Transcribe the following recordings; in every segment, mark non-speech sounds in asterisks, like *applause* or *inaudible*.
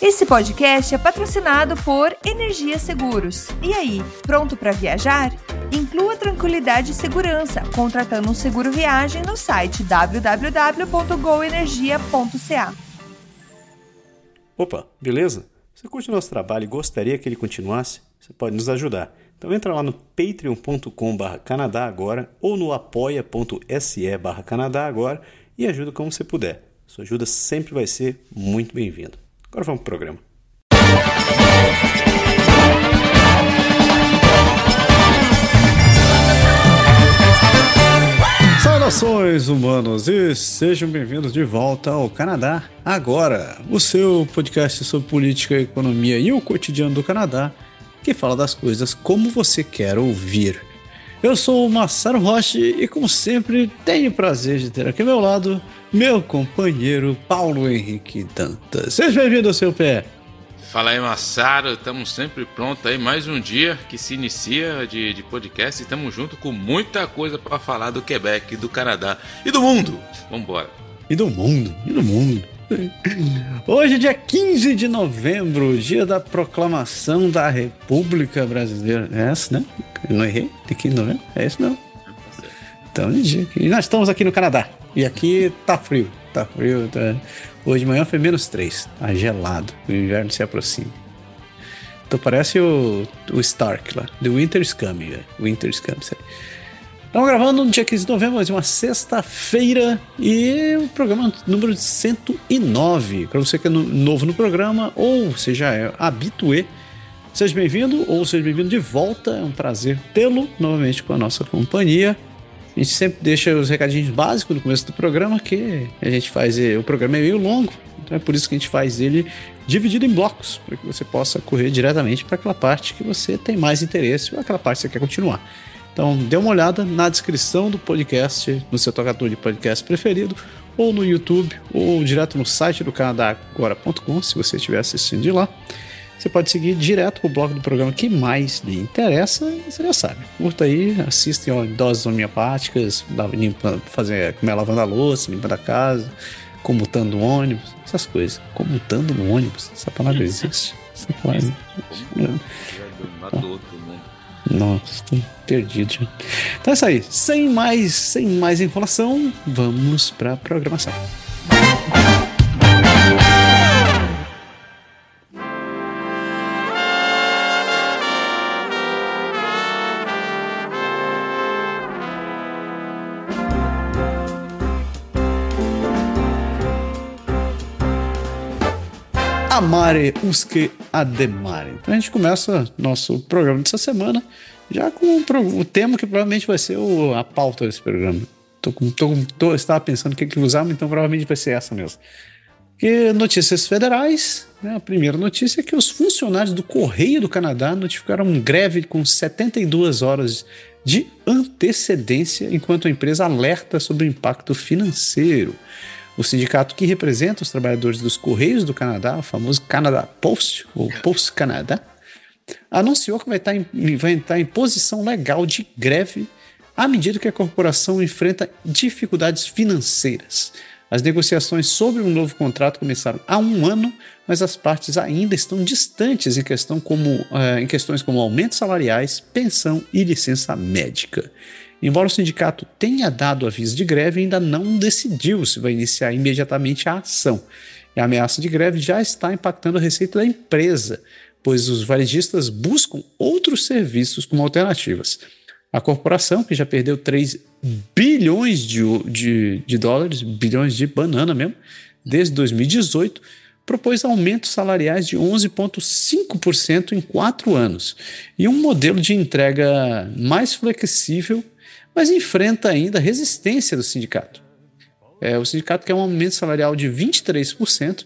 Esse podcast é patrocinado por Energia Seguros. E aí, pronto para viajar? Inclua tranquilidade e segurança contratando um seguro viagem no site www.goenergia.ca. Opa, beleza? Você curte o nosso trabalho e gostaria que ele continuasse? Você pode nos ajudar. Então entra lá no patreon.com canadá agora ou no apoia.se canadá agora e ajuda como você puder. Sua ajuda sempre vai ser muito bem-vinda. Agora vamos pro programa. Saudações humanos e sejam bem-vindos de volta ao Canadá Agora, o seu podcast sobre política, economia e o cotidiano do Canadá, que fala das coisas como você quer ouvir. Eu sou o Massaro Roche e, como sempre, tenho o prazer de ter aqui ao meu lado meu companheiro Paulo Henrique Dantas. Seja bem-vindo ao seu pé. Fala aí, Massaro. Estamos sempre prontos aí. Mais um dia que se inicia de, de podcast. Estamos junto com muita coisa para falar do Quebec, do Canadá e do mundo. Vamos embora. E do mundo, e do mundo. *laughs* Hoje é dia 15 de novembro, dia da proclamação da República Brasileira. É essa, né? Eu não errei? De 15 de novembro? É isso mesmo. Então, e nós estamos aqui no Canadá. E aqui tá frio. Tá frio. Tá... Hoje de manhã foi menos 3. Tá gelado. O inverno se aproxima. Então parece o, o Stark lá. The Winter's Coming, velho. Winter's Coming. Estamos gravando no dia 15 de novembro, uma sexta-feira, e o programa número 109. Para você que é no, novo no programa, ou você já é habituê, seja bem-vindo, ou seja bem-vindo de volta. É um prazer tê-lo novamente com a nossa companhia. A gente sempre deixa os recadinhos básicos no começo do programa, que a gente faz. O programa é meio longo, então é por isso que a gente faz ele dividido em blocos, para que você possa correr diretamente para aquela parte que você tem mais interesse ou aquela parte que você quer continuar. Então, dê uma olhada na descrição do podcast, no seu tocador de podcast preferido, ou no YouTube, ou direto no site do canadagora.com, se você estiver assistindo de lá. Você pode seguir direto o blog do programa que mais lhe interessa, você já sabe. Curta aí, assista em doses homeopáticas, limpando, fazer, comer lavando a louça, limpando a casa, comutando o ônibus, essas coisas. Comutando no ônibus, essa palavra existe. Essa palavra. Nossa, tô perdido. Então é isso aí. Sem mais, sem mais informação, vamos para a programação. Amare usque ademare. Então a gente começa nosso programa dessa semana já com o tema que provavelmente vai ser o, a pauta desse programa. Tô, tô, tô, estava pensando o que, que usar, então provavelmente vai ser essa mesmo. Que notícias federais, né? a primeira notícia é que os funcionários do Correio do Canadá notificaram um greve com 72 horas de antecedência enquanto a empresa alerta sobre o impacto financeiro. O sindicato que representa os trabalhadores dos Correios do Canadá, o famoso Canada Post, ou Post Canada, anunciou que vai estar, em, vai entrar em posição legal de greve à medida que a corporação enfrenta dificuldades financeiras. As negociações sobre um novo contrato começaram há um ano, mas as partes ainda estão distantes em, questão como, uh, em questões como aumentos salariais, pensão e licença médica. Embora o sindicato tenha dado aviso de greve, ainda não decidiu se vai iniciar imediatamente a ação. E a ameaça de greve já está impactando a receita da empresa, pois os varejistas buscam outros serviços como alternativas. A corporação, que já perdeu 3 bilhões de, de, de dólares, bilhões de banana mesmo, desde 2018, propôs aumentos salariais de 11,5% em quatro anos e um modelo de entrega mais flexível mas enfrenta ainda resistência do sindicato. É, o sindicato quer um aumento salarial de 23%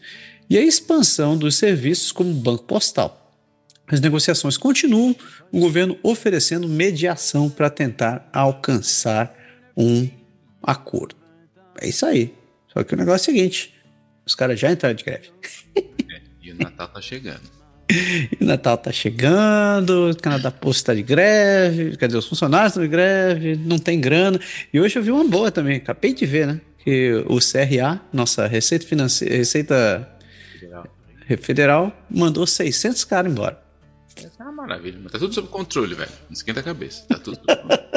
e a expansão dos serviços como banco postal. As negociações continuam, o governo oferecendo mediação para tentar alcançar um acordo. É isso aí. Só que o negócio é o seguinte: os caras já entraram de greve. É, e o Natal tá chegando. O Natal tá chegando, o Canadá Post tá de greve, quer dizer, os funcionários estão de greve, não tem grana. E hoje eu vi uma boa também, acabei de ver, né? Que o CRA, nossa Receita Financeira, Receita Federal mandou 600 caras embora. Essa é uma maravilha, mas tá tudo sob controle, velho. Não esquenta a cabeça. Tá tudo sob controle. *laughs*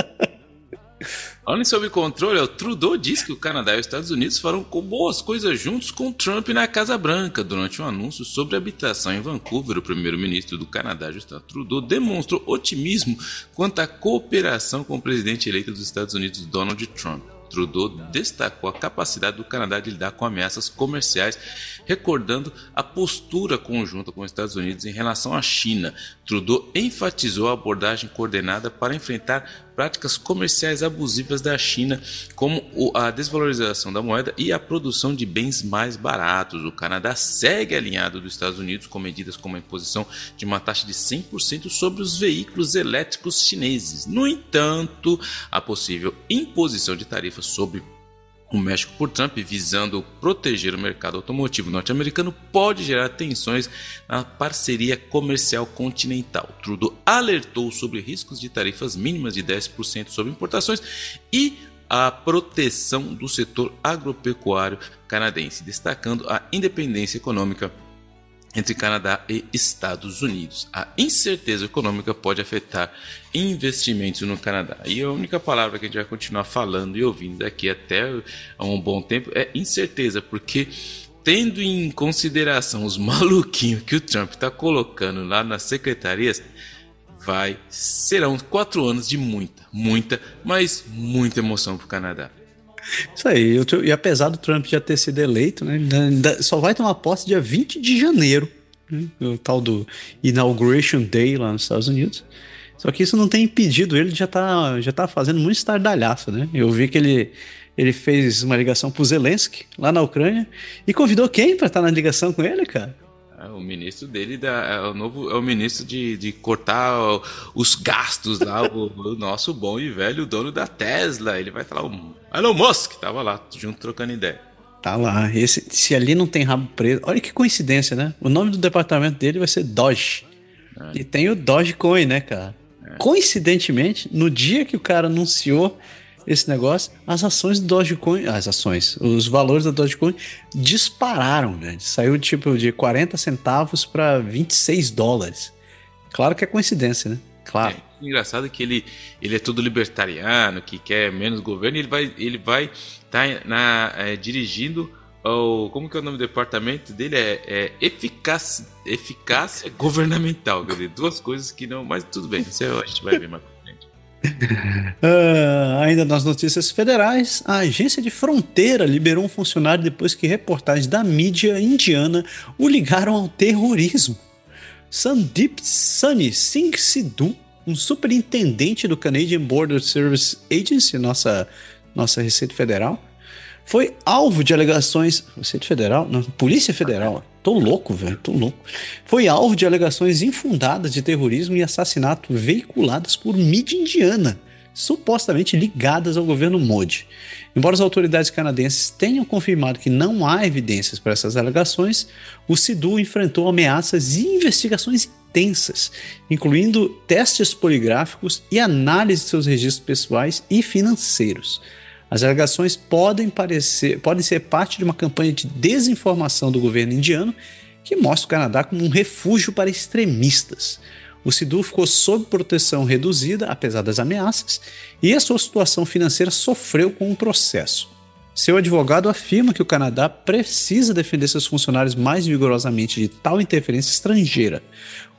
Falando sob controle, o Trudeau disse que o Canadá e os Estados Unidos farão boas coisas juntos com Trump na Casa Branca. Durante um anúncio sobre habitação em Vancouver, o primeiro-ministro do Canadá, Justin Trudeau, demonstrou otimismo quanto à cooperação com o presidente eleito dos Estados Unidos, Donald Trump. Trudeau destacou a capacidade do Canadá de lidar com ameaças comerciais, recordando a postura conjunta com os Estados Unidos em relação à China. Trudeau enfatizou a abordagem coordenada para enfrentar práticas comerciais abusivas da China, como a desvalorização da moeda e a produção de bens mais baratos. O Canadá segue alinhado dos Estados Unidos com medidas como a imposição de uma taxa de 100% sobre os veículos elétricos chineses. No entanto, a possível imposição de tarifas sobre o México por Trump, visando proteger o mercado automotivo norte-americano, pode gerar tensões na parceria comercial continental. Trudeau alertou sobre riscos de tarifas mínimas de 10% sobre importações e a proteção do setor agropecuário canadense, destacando a independência econômica entre Canadá e Estados Unidos. A incerteza econômica pode afetar investimentos no Canadá. E a única palavra que a gente vai continuar falando e ouvindo daqui até um bom tempo é incerteza, porque tendo em consideração os *laughs* maluquinhos que o Trump está colocando lá nas secretarias, vai serão quatro anos de muita, muita, mas muita emoção para o Canadá. Isso aí. E apesar do Trump já ter sido eleito, né, só vai tomar posse dia 20 de janeiro, né, o tal do Inauguration Day lá nos Estados Unidos. Só que isso não tem impedido ele de já tá, já tá fazendo muito estardalhaço, né? Eu vi que ele, ele fez uma ligação pro Zelensky lá na Ucrânia e convidou quem para estar na ligação com ele, cara? É, o ministro dele da, é o novo é o ministro de, de cortar os gastos lá, o, o, nosso bom e velho dono da Tesla. Ele vai estar lá, o Elon Musk tava lá, junto trocando ideia. Tá lá. Esse, se ali não tem rabo preso. Olha que coincidência, né? O nome do departamento dele vai ser Doge. É. E tem o Dogecoin, né, cara? É. Coincidentemente, no dia que o cara anunciou esse negócio, as ações do Dogecoin, as ações, os valores da Dogecoin dispararam, né? Saiu tipo de 40 centavos para 26 dólares. Claro que é coincidência, né? Claro. É, engraçado que ele, ele é todo libertariano, que quer menos governo, e ele vai ele vai tá na é, dirigindo o como que é o nome do departamento dele é, é eficácia, eficácia governamental, quer dizer, duas coisas que não, mas tudo bem, isso a gente vai ver mais uh, *laughs* ainda nas notícias federais, a agência de fronteira liberou um funcionário depois que reportagens da mídia indiana o ligaram ao terrorismo. Sandeep Sunny Singh Sidhu, um superintendente do Canadian Border Service Agency, nossa, nossa Receita Federal, foi alvo de alegações. Receita Federal? Não, Polícia Federal. Tô louco, velho, tô louco. Foi alvo de alegações infundadas de terrorismo e assassinato veiculadas por mídia indiana, supostamente ligadas ao governo Modi. Embora as autoridades canadenses tenham confirmado que não há evidências para essas alegações, o Sidu enfrentou ameaças e investigações intensas, incluindo testes poligráficos e análise de seus registros pessoais e financeiros. As alegações podem, parecer, podem ser parte de uma campanha de desinformação do governo indiano que mostra o Canadá como um refúgio para extremistas. O Sidu ficou sob proteção reduzida, apesar das ameaças, e a sua situação financeira sofreu com o um processo. Seu advogado afirma que o Canadá precisa defender seus funcionários mais vigorosamente de tal interferência estrangeira.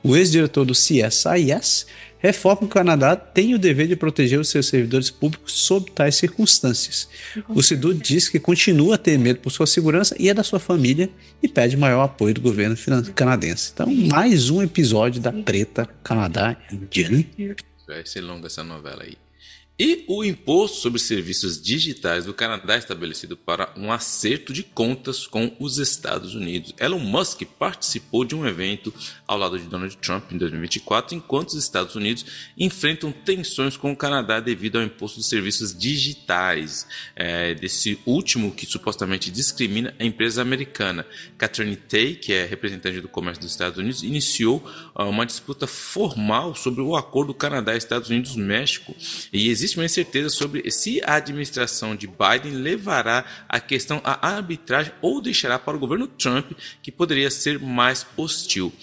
O ex-diretor do CSIS reforma que o Canadá tem o dever de proteger os seus servidores públicos sob tais circunstâncias. O Sidu diz que continua a ter medo por sua segurança e é da sua família e pede maior apoio do governo canadense. Então, mais um episódio da treta Canadá-Indiana. Vai ser longa essa novela aí. E o imposto sobre serviços digitais do Canadá é estabelecido para um acerto de contas com os Estados Unidos. Elon Musk participou de um evento ao lado de Donald Trump em 2024, enquanto os Estados Unidos enfrentam tensões com o Canadá devido ao imposto de serviços digitais, é, desse último que supostamente discrimina a empresa americana. Catherine Tai, que é representante do comércio dos Estados Unidos, iniciou uh, uma disputa formal sobre o acordo Canadá-Estados Unidos-México e existe uma incerteza sobre se a administração de Biden levará a questão à arbitragem ou deixará para o governo Trump, que poderia ser mais hostil.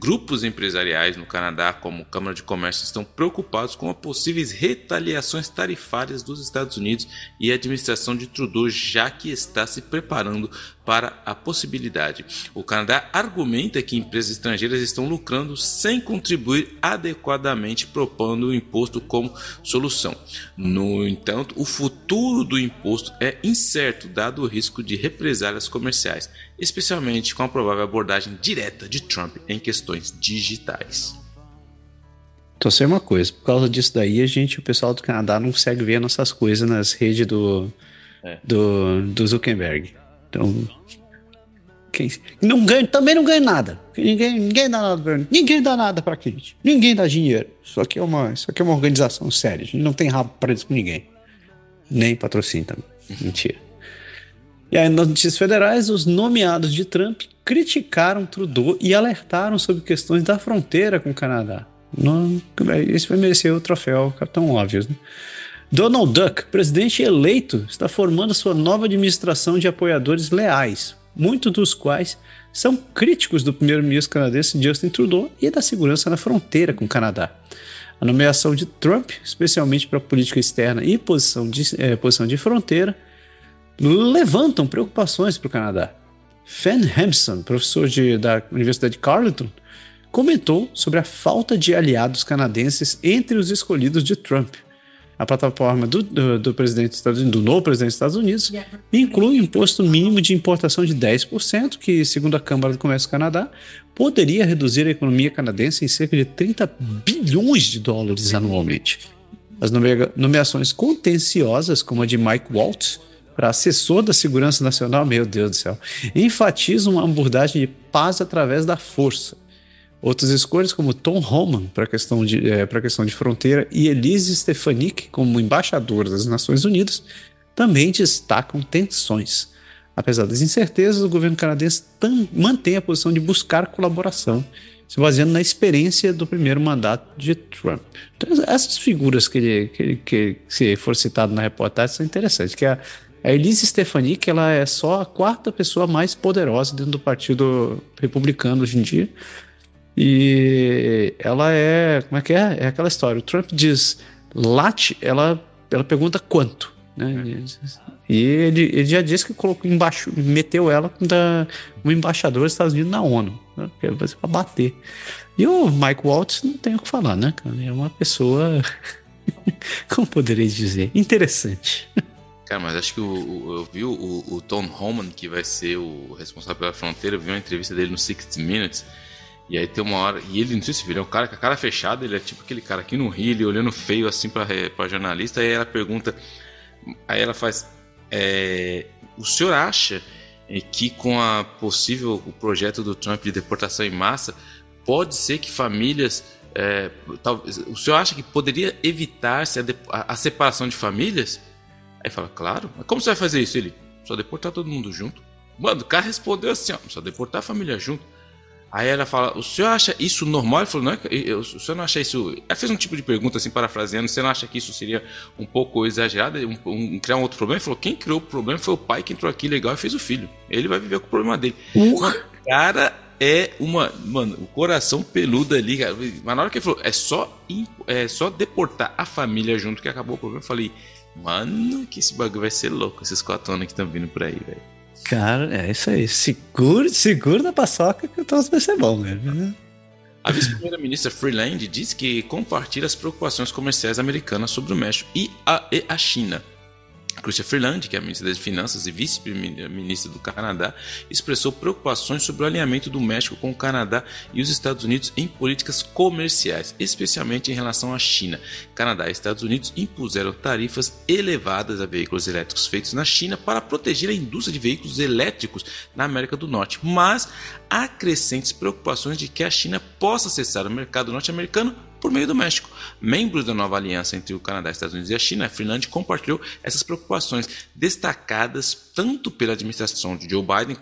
Grupos empresariais no Canadá, como Câmara de Comércio, estão preocupados com possíveis retaliações tarifárias dos Estados Unidos e a administração de Trudeau já que está se preparando para a possibilidade. O Canadá argumenta que empresas estrangeiras estão lucrando sem contribuir adequadamente, propondo o imposto como solução. No entanto, o futuro do imposto é incerto, dado o risco de represálias comerciais, especialmente com a provável abordagem direta de Trump em questões digitais. Então, sei uma coisa, por causa disso daí, a gente, o pessoal do Canadá, não consegue ver nossas coisas nas redes do, é. do, do Zuckerberg. Então, quem, não ganha, também não ganha nada. Ninguém, ninguém dá nada pra, ninguém dá nada pra gente. Ninguém dá dinheiro. Isso aqui é uma, isso aqui é uma organização séria. A gente não tem rabo preso com ninguém. Nem patrocínio também. Mentira. E aí, nas notícias federais, os nomeados de Trump criticaram Trudeau e alertaram sobre questões da fronteira com o Canadá. Não, esse vai merecer o troféu Capitão Óbvio. Né? Donald Duck, presidente eleito, está formando sua nova administração de apoiadores leais, muitos dos quais são críticos do primeiro-ministro canadense Justin Trudeau e da segurança na fronteira com o Canadá. A nomeação de Trump, especialmente para política externa e posição de, eh, posição de fronteira, levantam preocupações para o Canadá. Fan Hampson, professor de, da Universidade de Carleton, comentou sobre a falta de aliados canadenses entre os escolhidos de Trump a plataforma do, do, do presidente Unidos, do novo presidente dos Estados Unidos, inclui um imposto mínimo de importação de 10%, que, segundo a Câmara do Comércio do Canadá, poderia reduzir a economia canadense em cerca de 30 bilhões de dólares anualmente. As nomeações contenciosas, como a de Mike Waltz, para assessor da segurança nacional, meu Deus do céu, enfatizam uma abordagem de paz através da força Outras escolhas, como Tom Homan para a questão, de, é, questão de fronteira e Elise Stefanik como embaixadora das Nações Unidas, também destacam tensões. Apesar das incertezas, o governo canadense mantém a posição de buscar colaboração, se baseando na experiência do primeiro mandato de Trump. Então, essas figuras que, ele, que, que, que foram citadas na reportagem são interessantes, que a, a Elise Stefanik ela é só a quarta pessoa mais poderosa dentro do Partido Republicano hoje em dia, e ela é. Como é que é? É aquela história. O Trump diz late, ela, ela pergunta quanto. Né? E ele, ele já disse que colocou embaixo, meteu ela como embaixador dos Estados Unidos na ONU. Né? Para bater. E o Mike Waltz não tem o que falar, né, É uma pessoa. *laughs* como poderia dizer? Interessante. Cara, mas acho que o, o, eu vi o, o Tom Homan, que vai ser o responsável pela fronteira, eu vi uma entrevista dele no 60 Minutes. E aí tem uma hora. E ele, não sei se viu, é um cara com a cara fechada, ele é tipo aquele cara que não ri, ele olhando feio assim pra, pra jornalista. Aí ela pergunta. Aí ela faz. É, o senhor acha que com a possível o projeto do Trump de deportação em massa, pode ser que famílias. É, tal, o senhor acha que poderia evitar-se a, a, a, separação de famílias? Aí fala, claro. Mas como você vai fazer isso? Ele, só deportar todo mundo junto. Mano, o cara respondeu assim, ó, só deportar a família junto. Aí ela fala: O senhor acha isso normal? Ele falou: Não, eu, o senhor não acha isso. Ela fez um tipo de pergunta assim, parafraseando: Você não acha que isso seria um pouco exagerado? Um, um, criar um outro problema? Ele falou: Quem criou o problema foi o pai que entrou aqui legal e fez o filho. Ele vai viver com o problema dele. O cara é uma. Mano, o coração peludo ali, cara. Mas na hora que ele falou: É só, é só deportar a família junto que acabou o problema. Eu falei: Mano, que esse bagulho vai ser louco, esses quatro anos que estão vindo por aí, velho. Cara, é isso aí. Seguro, seguro na paçoca que o troço vai ser bom, velho. A vice-primeira-ministra Freeland diz que compartilha as preocupações comerciais americanas sobre o México e a, e a China. Chrystia Freeland, que é a ministra das Finanças e vice-ministra do Canadá, expressou preocupações sobre o alinhamento do México com o Canadá e os Estados Unidos em políticas comerciais, especialmente em relação à China. Canadá e Estados Unidos impuseram tarifas elevadas a veículos elétricos feitos na China para proteger a indústria de veículos elétricos na América do Norte, mas há crescentes preocupações de que a China possa acessar o mercado norte-americano por meio do México. Membros da nova aliança entre o Canadá, Estados Unidos e a China, a Finlândia compartilhou essas preocupações destacadas tanto pela administração de Joe Biden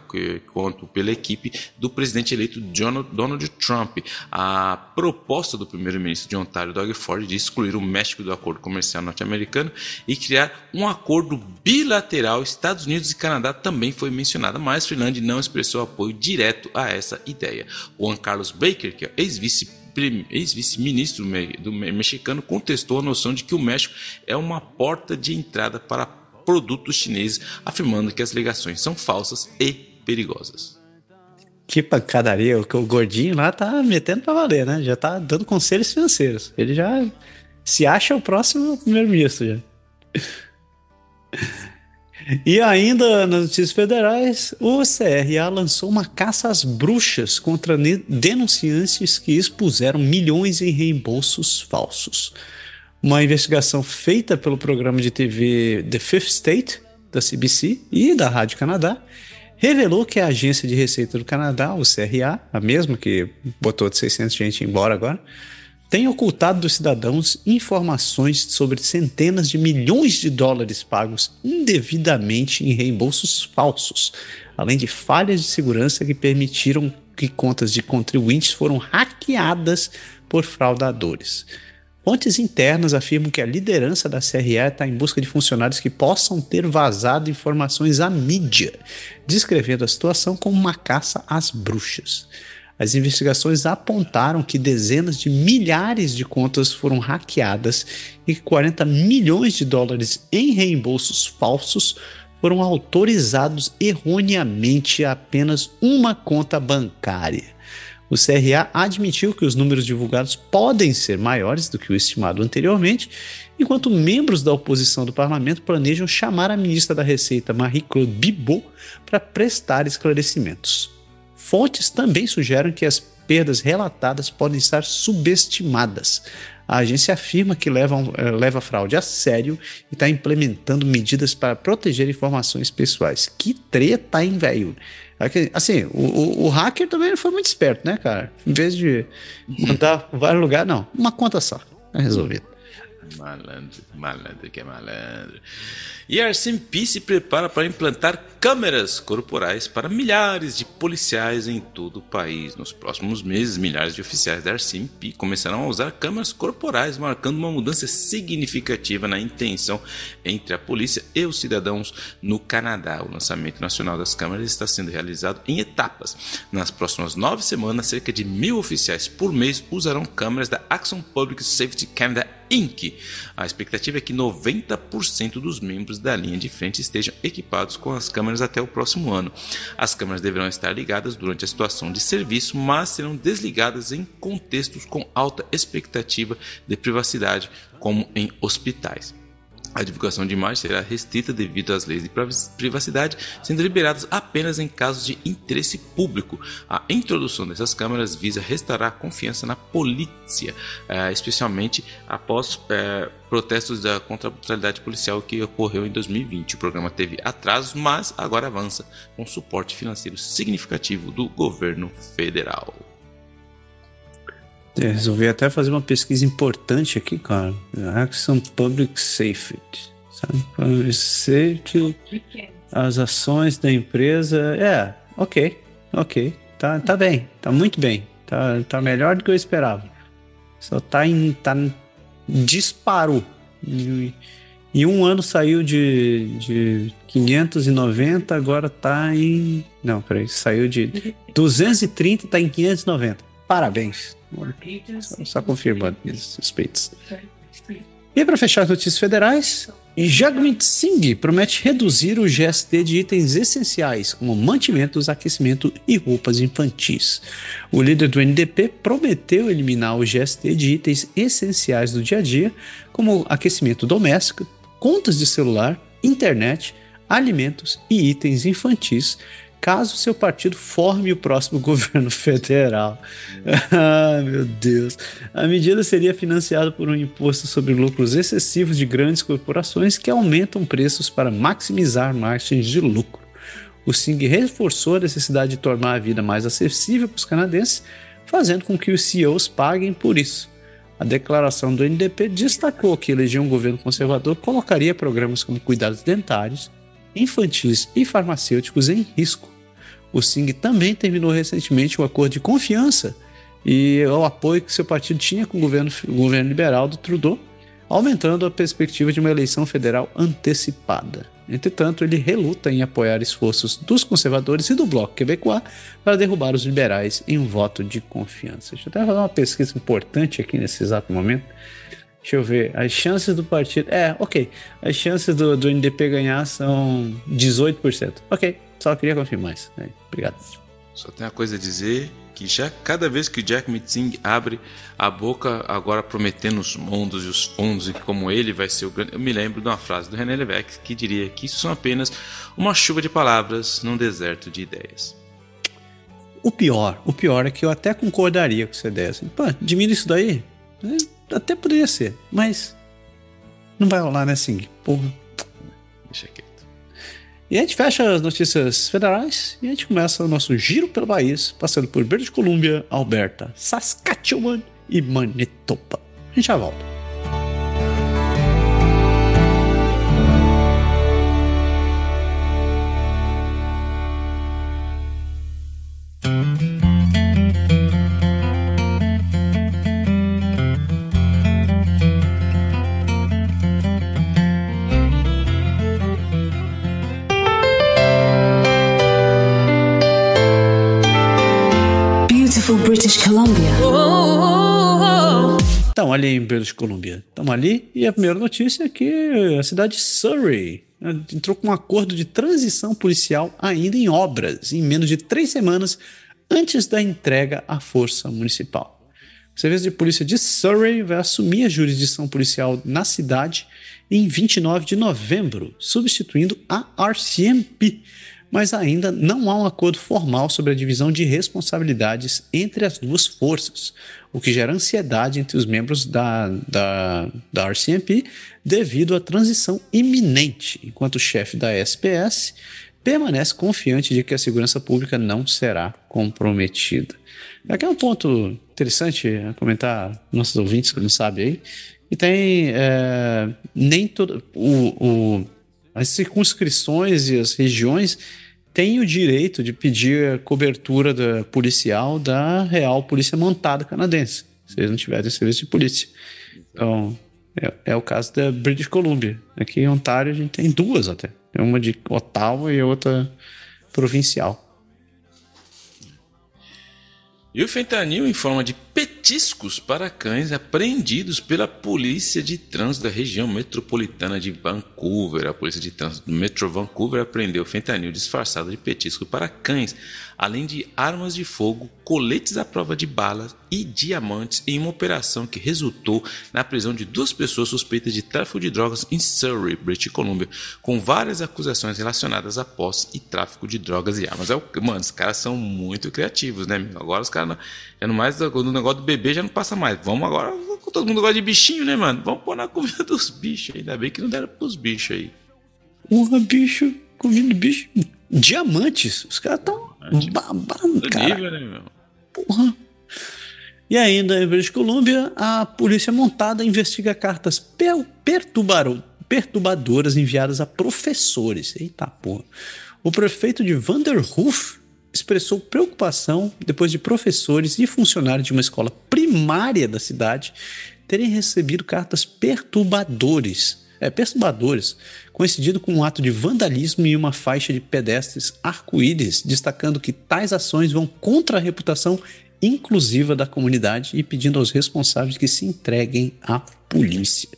quanto pela equipe do presidente eleito Donald Trump. A proposta do primeiro-ministro de Ontário, Doug Ford, de excluir o México do acordo comercial norte-americano e criar um acordo bilateral Estados Unidos e Canadá também foi mencionada, mas Finlândia não expressou apoio direto a essa ideia. Juan Carlos Baker, que é ex-vice ex-vice-ministro do mexicano contestou a noção de que o México é uma porta de entrada para produtos chineses, afirmando que as ligações são falsas e perigosas. Que pancadaria, o, o gordinho lá tá metendo pra valer, né? Já tá dando conselhos financeiros. Ele já se acha o próximo primeiro-ministro já. *laughs* E ainda nas notícias federais, o CRA lançou uma caça às bruxas contra denunciantes que expuseram milhões em reembolsos falsos. Uma investigação feita pelo programa de TV The Fifth State, da CBC e da Rádio Canadá, revelou que a Agência de Receita do Canadá, o CRA, a mesma que botou de 600 gente embora agora, tem ocultado dos cidadãos informações sobre centenas de milhões de dólares pagos indevidamente em reembolsos falsos, além de falhas de segurança que permitiram que contas de contribuintes foram hackeadas por fraudadores. Fontes internas afirmam que a liderança da CRA está em busca de funcionários que possam ter vazado informações à mídia, descrevendo a situação como uma caça às bruxas. As investigações apontaram que dezenas de milhares de contas foram hackeadas e que 40 milhões de dólares em reembolsos falsos foram autorizados erroneamente a apenas uma conta bancária. O CRA admitiu que os números divulgados podem ser maiores do que o estimado anteriormente, enquanto membros da oposição do parlamento planejam chamar a ministra da Receita, Marie-Claude Bibot, para prestar esclarecimentos. Fontes também sugerem que as perdas relatadas podem estar subestimadas. A agência afirma que leva, eh, leva a fraude a sério e está implementando medidas para proteger informações pessoais. Que treta, hein, velho? Assim, o, o, o, hacker também foi muito esperto, né, cara? Em vez de mandar vários lugares, não, uma conta só. Tá resolvido. Malandro, malandro que é malandro. E a RCMP se prepara para implantar câmeras corporais para milhares de policiais em todo o país. Nos próximos meses, milhares de oficiais da RCMP começarão a usar câmeras corporais, marcando uma mudança significativa na intenção entre a polícia e os cidadãos no Canadá. O lançamento nacional das câmeras está sendo realizado em etapas. Nas próximas nove semanas, cerca de mil oficiais por mês usarão câmeras da Action Public Safety Canada Inc. A expectativa é que 90% dos membros da linha de frente estejam equipados com as câmeras até o próximo ano. As câmeras deverão estar ligadas durante a situação de serviço, mas serão desligadas em contextos com alta expectativa de privacidade, como em hospitais. A divulgação de imagens será restrita devido às leis de privacidade, sendo liberadas apenas em casos de interesse público. A introdução dessas câmeras visa restaurar a confiança na polícia, eh, especialmente após eh, protestos da, contra a brutalidade policial que ocorreu em 2020. O programa teve atrasos, mas agora avança com suporte financeiro significativo do governo federal. É, resolvi até fazer uma pesquisa importante aqui, cara. Action Public Safety. Sabe? Para que as ações da empresa. É, ok, ok. Tá, tá bem, tá muito bem. Tá, tá melhor do que eu esperava. Só tá em. Tá, disparou. E, em um ano saiu de, de 590, agora tá em. Não, peraí, saiu de 230, tá em 590. Parabéns. Só, só confirmando minhas suspeitas. E para fechar as notícias federais, Jagmeet Singh promete reduzir o GST de itens essenciais, como mantimentos, aquecimento e roupas infantis. O líder do NDP prometeu eliminar o GST de itens essenciais do dia a dia, como aquecimento doméstico, contas de celular, internet, alimentos e itens infantis, caso seu partido forme o próximo *laughs* governo federal. ah, meu Deus. A medida seria financiada por um imposto sobre lucros excessivos de grandes corporações que aumentam preços para maximizar margens de lucro. O Singh reforçou a necessidade de tornar a vida mais acessível para os canadenses, fazendo com que os CEOs paguem por isso. A declaração do NDP destacou que eleger um governo conservador colocaria programas como cuidados dentários, infantis e farmacêuticos em risco. O Singh também terminou recentemente um acordo de confiança e o apoio que seu partido tinha com o governo, o governo liberal do Trudeau, aumentando a perspectiva de uma eleição federal antecipada. Entretanto, ele reluta em apoiar esforços dos conservadores e do Bloco Quebecois para derrubar os liberais em um voto de confiança. Deixa eu até fazer uma pesquisa importante aqui nesse exato momento. Deixa eu ver. As chances do partido. É, ok. As chances do, do NDP ganhar são 18%. Ok. Só queria confirmar mais. É, obrigado. Só tem uma coisa a dizer que já cada vez que o Jack Mitzing abre a boca agora prometendo os mundos e os fundos e como ele vai ser o grande, eu me lembro de uma frase do René Levesque que diria que isso são apenas uma chuva de palavras num deserto de ideias. O pior, o pior é que eu até concordaria com essa ideia. Assim, Pô, diminui isso daí? Até poderia ser, mas não vai rolar, né, Sing? Porra. Deixa aqui. E a gente fecha as notícias federais e a gente começa o nosso giro pelo país, passando por British Columbia, Alberta, Saskatchewan e Manitoba. A gente já volta. Então, ali em British Columbia. Estamos ali e a primeira notícia é que a cidade de Surrey né, entrou com um acordo de transição policial ainda em obras, em menos de três semanas antes da entrega à força municipal. O Serviço de Polícia de Surrey vai assumir a jurisdição policial na cidade em 29 de novembro, substituindo a RCMP, mas ainda não há um acordo formal sobre a divisão de responsabilidades entre as duas forças, o que gera ansiedade entre os membros da, da, da RCMP devido à transição iminente, enquanto o chefe da SPS permanece confiante de que a segurança pública não será comprometida. Aqui é um ponto interessante a comentar nossos ouvintes que não sabem aí, e tem é, nem todo o, o as circunscrições e as regiões têm o direito de pedir a cobertura da policial da Real Polícia Montada Canadense, se eles não tiverem serviço de polícia. Então, é, é, o caso da British Columbia. Aqui em Ontário a gente tem duas até. Uma de Ottawa e outra provincial. E o fentanil em forma de petiscos para cães apreendidos pela Polícia de Trânsito da região metropolitana de Vancouver. A Polícia de Trânsito do Metro Vancouver apreendeu fentanil disfarçado de petisco para cães além de armas de fogo, coletes à prova de balas e diamantes em uma operação que resultou na prisão de duas pessoas suspeitas de tráfico de drogas em Surrey, British Columbia, com várias acusações relacionadas a posse e tráfico de drogas e armas. É mano, os caras são muito criativos, né? Agora os caras já não mais no negócio do bebê já não passa mais. Vamos agora, todo mundo gosta de bichinho, né, mano? Vamos pôr na comida dos bichos. Ainda bem que não deram pros bichos aí. Porra, bicho, comida de bicho. Diamantes. Os caras estão Babando, cara. Nível, né, meu? Porra. E ainda em British Columbia, a polícia montada investiga cartas perturbadoras enviadas a professores. Eita porra. O prefeito de Vanderhoof expressou preocupação depois de professores e funcionários de uma escola primária da cidade terem recebido cartas perturbadores é, perturbadores, coincidindo com um ato de vandalismo e uma faixa de pedestres arco-íris, destacando que tais ações vão contra a reputação inclusiva da comunidade e pedindo aos responsáveis que se entreguem à polícia.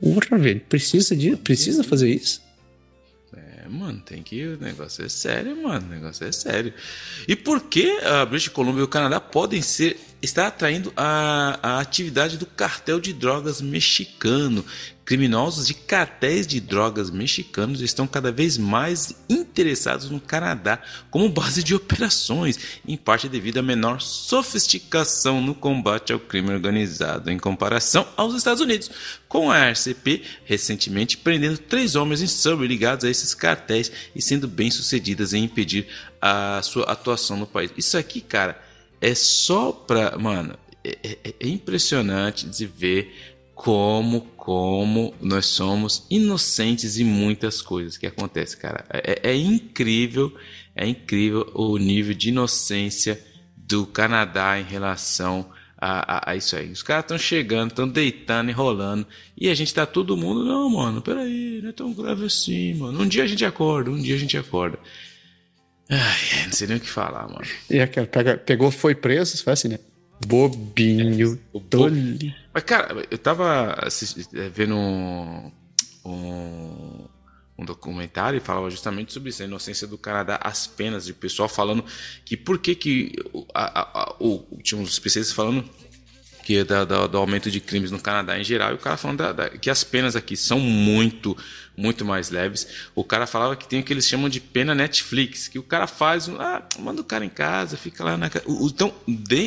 Porra, velho, precisa, de, precisa fazer isso? Mano, tem que. O negócio é sério, mano. O negócio é sério. E por que a British Columbia e o Canadá podem ser está atraindo a, a atividade do cartel de drogas mexicano. Criminosos de cartéis de drogas mexicanos estão cada vez mais interessados no Canadá como base de operações, em parte devido à menor sofisticação no combate ao crime organizado em comparação aos Estados Unidos, com a RCP recentemente prendendo três homens em Surrey ligados a esses cartéis e sendo bem sucedidas em impedir a sua atuação no país. Isso aqui, cara, é só pra. Mano, é, é, é impressionante de ver como, como nós somos inocentes em muitas coisas que acontecem, cara. É, é, incrível, é incrível o nível de inocência do Canadá em relação a, a, a isso aí. Os caras estão chegando, estão deitando, enrolando, e a gente tá todo mundo, não, mano, peraí, não é tão grave assim, mano. Um dia a gente acorda, um dia a gente acorda. Ai, não sei nem o que falar, mano. E aquela pegou, foi preso, foi assim, né? Bobinho. É, bo... Mas, cara, eu tava é, vendo um, um, um, documentário e falava justamente sobre isso, a inocência do Canadá, as penas, de pessoal falando que por que que a, a, a, o, tinha uns especialistas falando que é da, da, do aumento de crimes no Canadá em geral, e o cara falando da, da, que as penas aqui são muito muito mais leves. O cara falava que tem o que eles chamam de pena Netflix, que o cara faz, ah, manda o cara em casa, fica lá na casa. Então,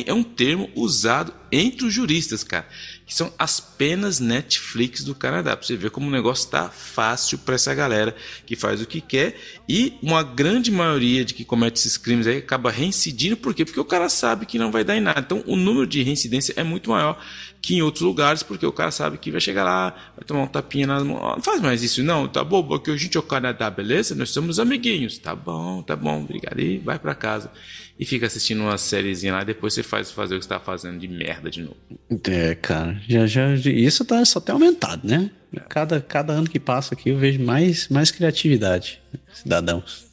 é um termo usado entre os juristas, cara, que são as penas Netflix do Canadá. Pra você ver como o negócio tá fácil para essa galera que faz o que quer e uma grande maioria de que comete esses crimes aí acaba reincidindo, por quê? Porque o cara sabe que não vai dar em nada. Então, o número de reincidência é muito maior que em outros lugares, porque o cara sabe que vai chegar lá, vai tomar um tapinha na mão. Não faz mais isso, não, tá bom, porque a gente é o Canadá, beleza? Nós somos amiguinhos. Tá bom, tá bom, obrigado. E vai para casa. E fica assistindo uma sériezinha lá, depois você faz fazer o que você tá fazendo de merda de novo. É, cara, já, já, isso tá só tem aumentado, né? Cada, cada ano que passa aqui eu vejo mais, mais criatividade, cidadãos.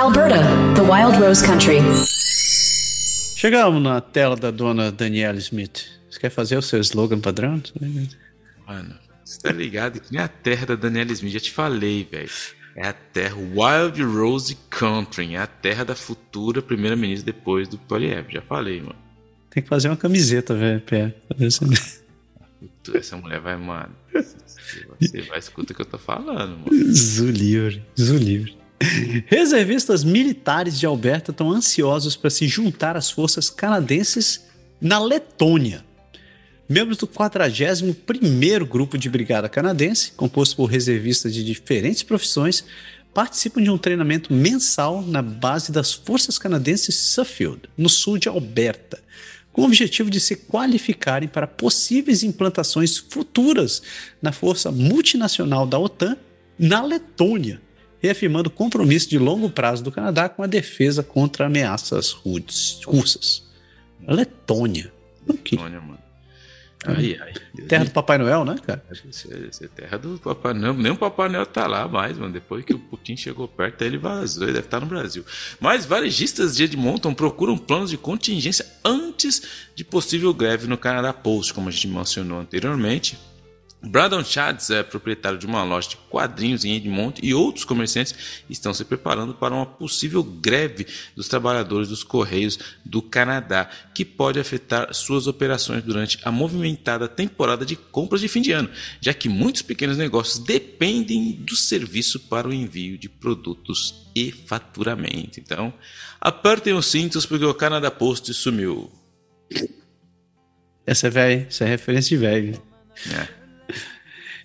Alberta, the Wild Rose Country. Chegamos na tela da dona Daniela Smith. Você quer fazer o seu slogan padrão? Mano, você tá ligado que nem a terra da Daniela Smith. Já te falei, velho. É a terra Wild Rose Country. É a terra da futura primeira-ministra depois do Poliep. Já falei, mano. Tem que fazer uma camiseta, velho, pé. Essa mulher vai, mano. Você vai escutar o que eu tô falando, mano. Zulivre, Zulivre. Reservistas militares de Alberta estão ansiosos para se juntar às forças canadenses na Letônia. Membros do 41º Grupo de Brigada Canadense, composto por reservistas de diferentes profissões, participam de um treinamento mensal na base das Forças Canadenses Suffield, no sul de Alberta, com o objetivo de se qualificarem para possíveis implantações futuras na Força Multinacional da OTAN na Letônia, reafirmando o compromisso de longo prazo do Canadá com a defesa contra ameaças russas. Letônia. Letônia, mano. Ai, ai. Terra do Papai Noel, né, cara? É, é terra do Papai Noel. Nem o Papai Noel tá lá mais, mano. Depois que o Putin chegou perto, ele vazou. Ele deve estar no Brasil. Mas varejistas de Edmonton procuram planos de contingência antes de possível greve no Canadá Post, como a gente mencionou anteriormente. Brandon Chads é proprietário de uma loja de quadrinhos em Edmont e outros comerciantes estão se preparando para uma possível greve dos trabalhadores dos Correios do Canadá, que pode afetar suas operações durante a movimentada temporada de compras de fim de ano, já que muitos pequenos negócios dependem do serviço para o envio de produtos e faturamento. Então, apertem os cintos porque o Canadá Post sumiu. Essa é velho, essa é referência de velho. É.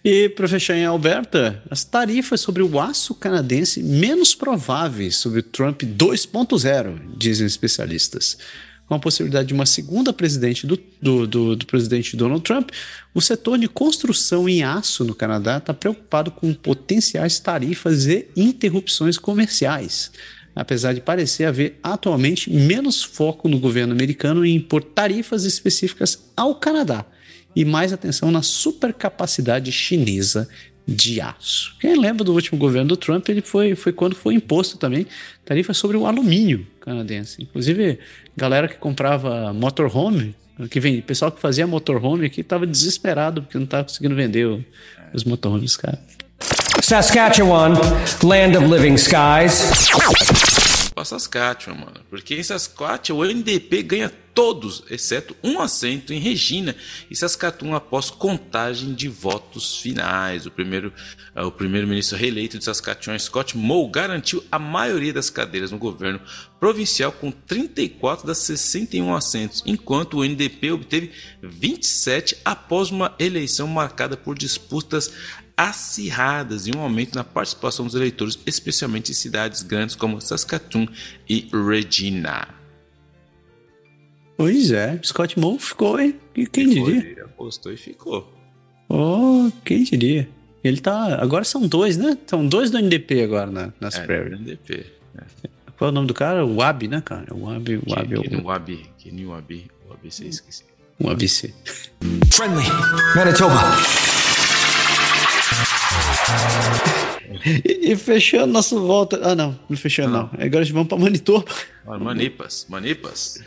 E, para fechar em Alberta, as tarifas sobre o aço canadense menos prováveis sobre o Trump 2.0, dizem especialistas. Com a possibilidade de uma segunda presidente do, do, do, do presidente Donald Trump, o setor de construção em aço no Canadá está preocupado com potenciais tarifas e interrupções comerciais apesar de parecer haver atualmente menos foco no governo americano em impor tarifas específicas ao Canadá e mais atenção na supercapacidade chinesa de aço. Quem lembra do último governo do Trump, ele foi, foi quando foi imposto também tarifa sobre o alumínio canadense. Inclusive, galera que comprava motorhome, que vem, pessoal que fazia motorhome aqui estava desesperado porque não estava conseguindo vender o, os motorhomes, cara. Saskatchewan, land of living skies para Saskatchewan, mano. Porque em Saskatchewan o NDP ganha todos, exceto um assento em Regina e Saskatoon após contagem de votos finais. O primeiro, uh, o primeiro-ministro reeleito de Saskatchewan, Scott Moe, garantiu a maioria das cadeiras no governo provincial com 34 das 61 assentos, enquanto o NDP obteve 27 após uma eleição marcada por disputas acirradas e um aumento na participação dos eleitores, especialmente em cidades grandes como Saskatoon e Regina. Pois é, Scott Moe ficou, hein? Quem ficou, diria? Ele apostou e ficou. Oh, quem diria? Ele tá. Agora são dois, né? São dois do NDP agora na, nas é, Prairie. NDP. É. Qual é o nome do cara? O Wabi, né, cara? O Wabi, o que, o que nem o Wabi. O ABC, esqueci. O ABC. Friendly, Manitoba. E, e, fechando nossa volta. Ah, não, não fechando, não. não. Agora vamos para Manitoba. Manipas, Manipas.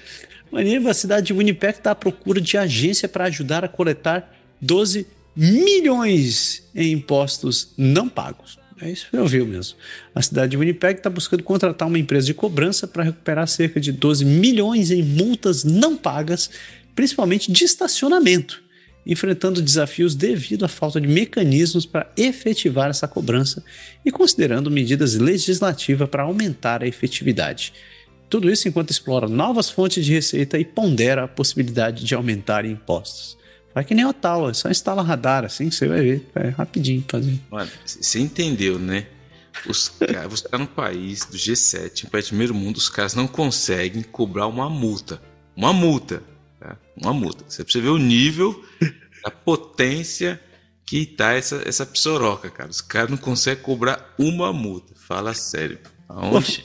Manipas, a cidade de Winnipeg está à procura de agência para ajudar a coletar 12 milhões em impostos não pagos. É isso que eu vi mesmo. A cidade de Winnipeg está buscando contratar uma empresa de cobrança para recuperar cerca de 12 milhões em multas não pagas, principalmente de estacionamento enfrentando desafios devido à falta de mecanismos para efetivar essa cobrança e considerando medidas legislativas para aumentar a efetividade. Tudo isso enquanto explora novas fontes de receita e pondera a possibilidade de aumentar impostos. Faz que nem Ottawa, só instala radar assim, você vai ver, é rapidinho fazer. Mano, você entendeu, né? Os caras, você tá no país do G7, um país do primeiro mundo, os caras não conseguem cobrar uma multa. Uma multa Tá? Uma multa. Você precisa ver o nível, a potência que tá essa, essa psoroca, cara. Os caras não conseguem cobrar uma multa. Fala sério. Aonde?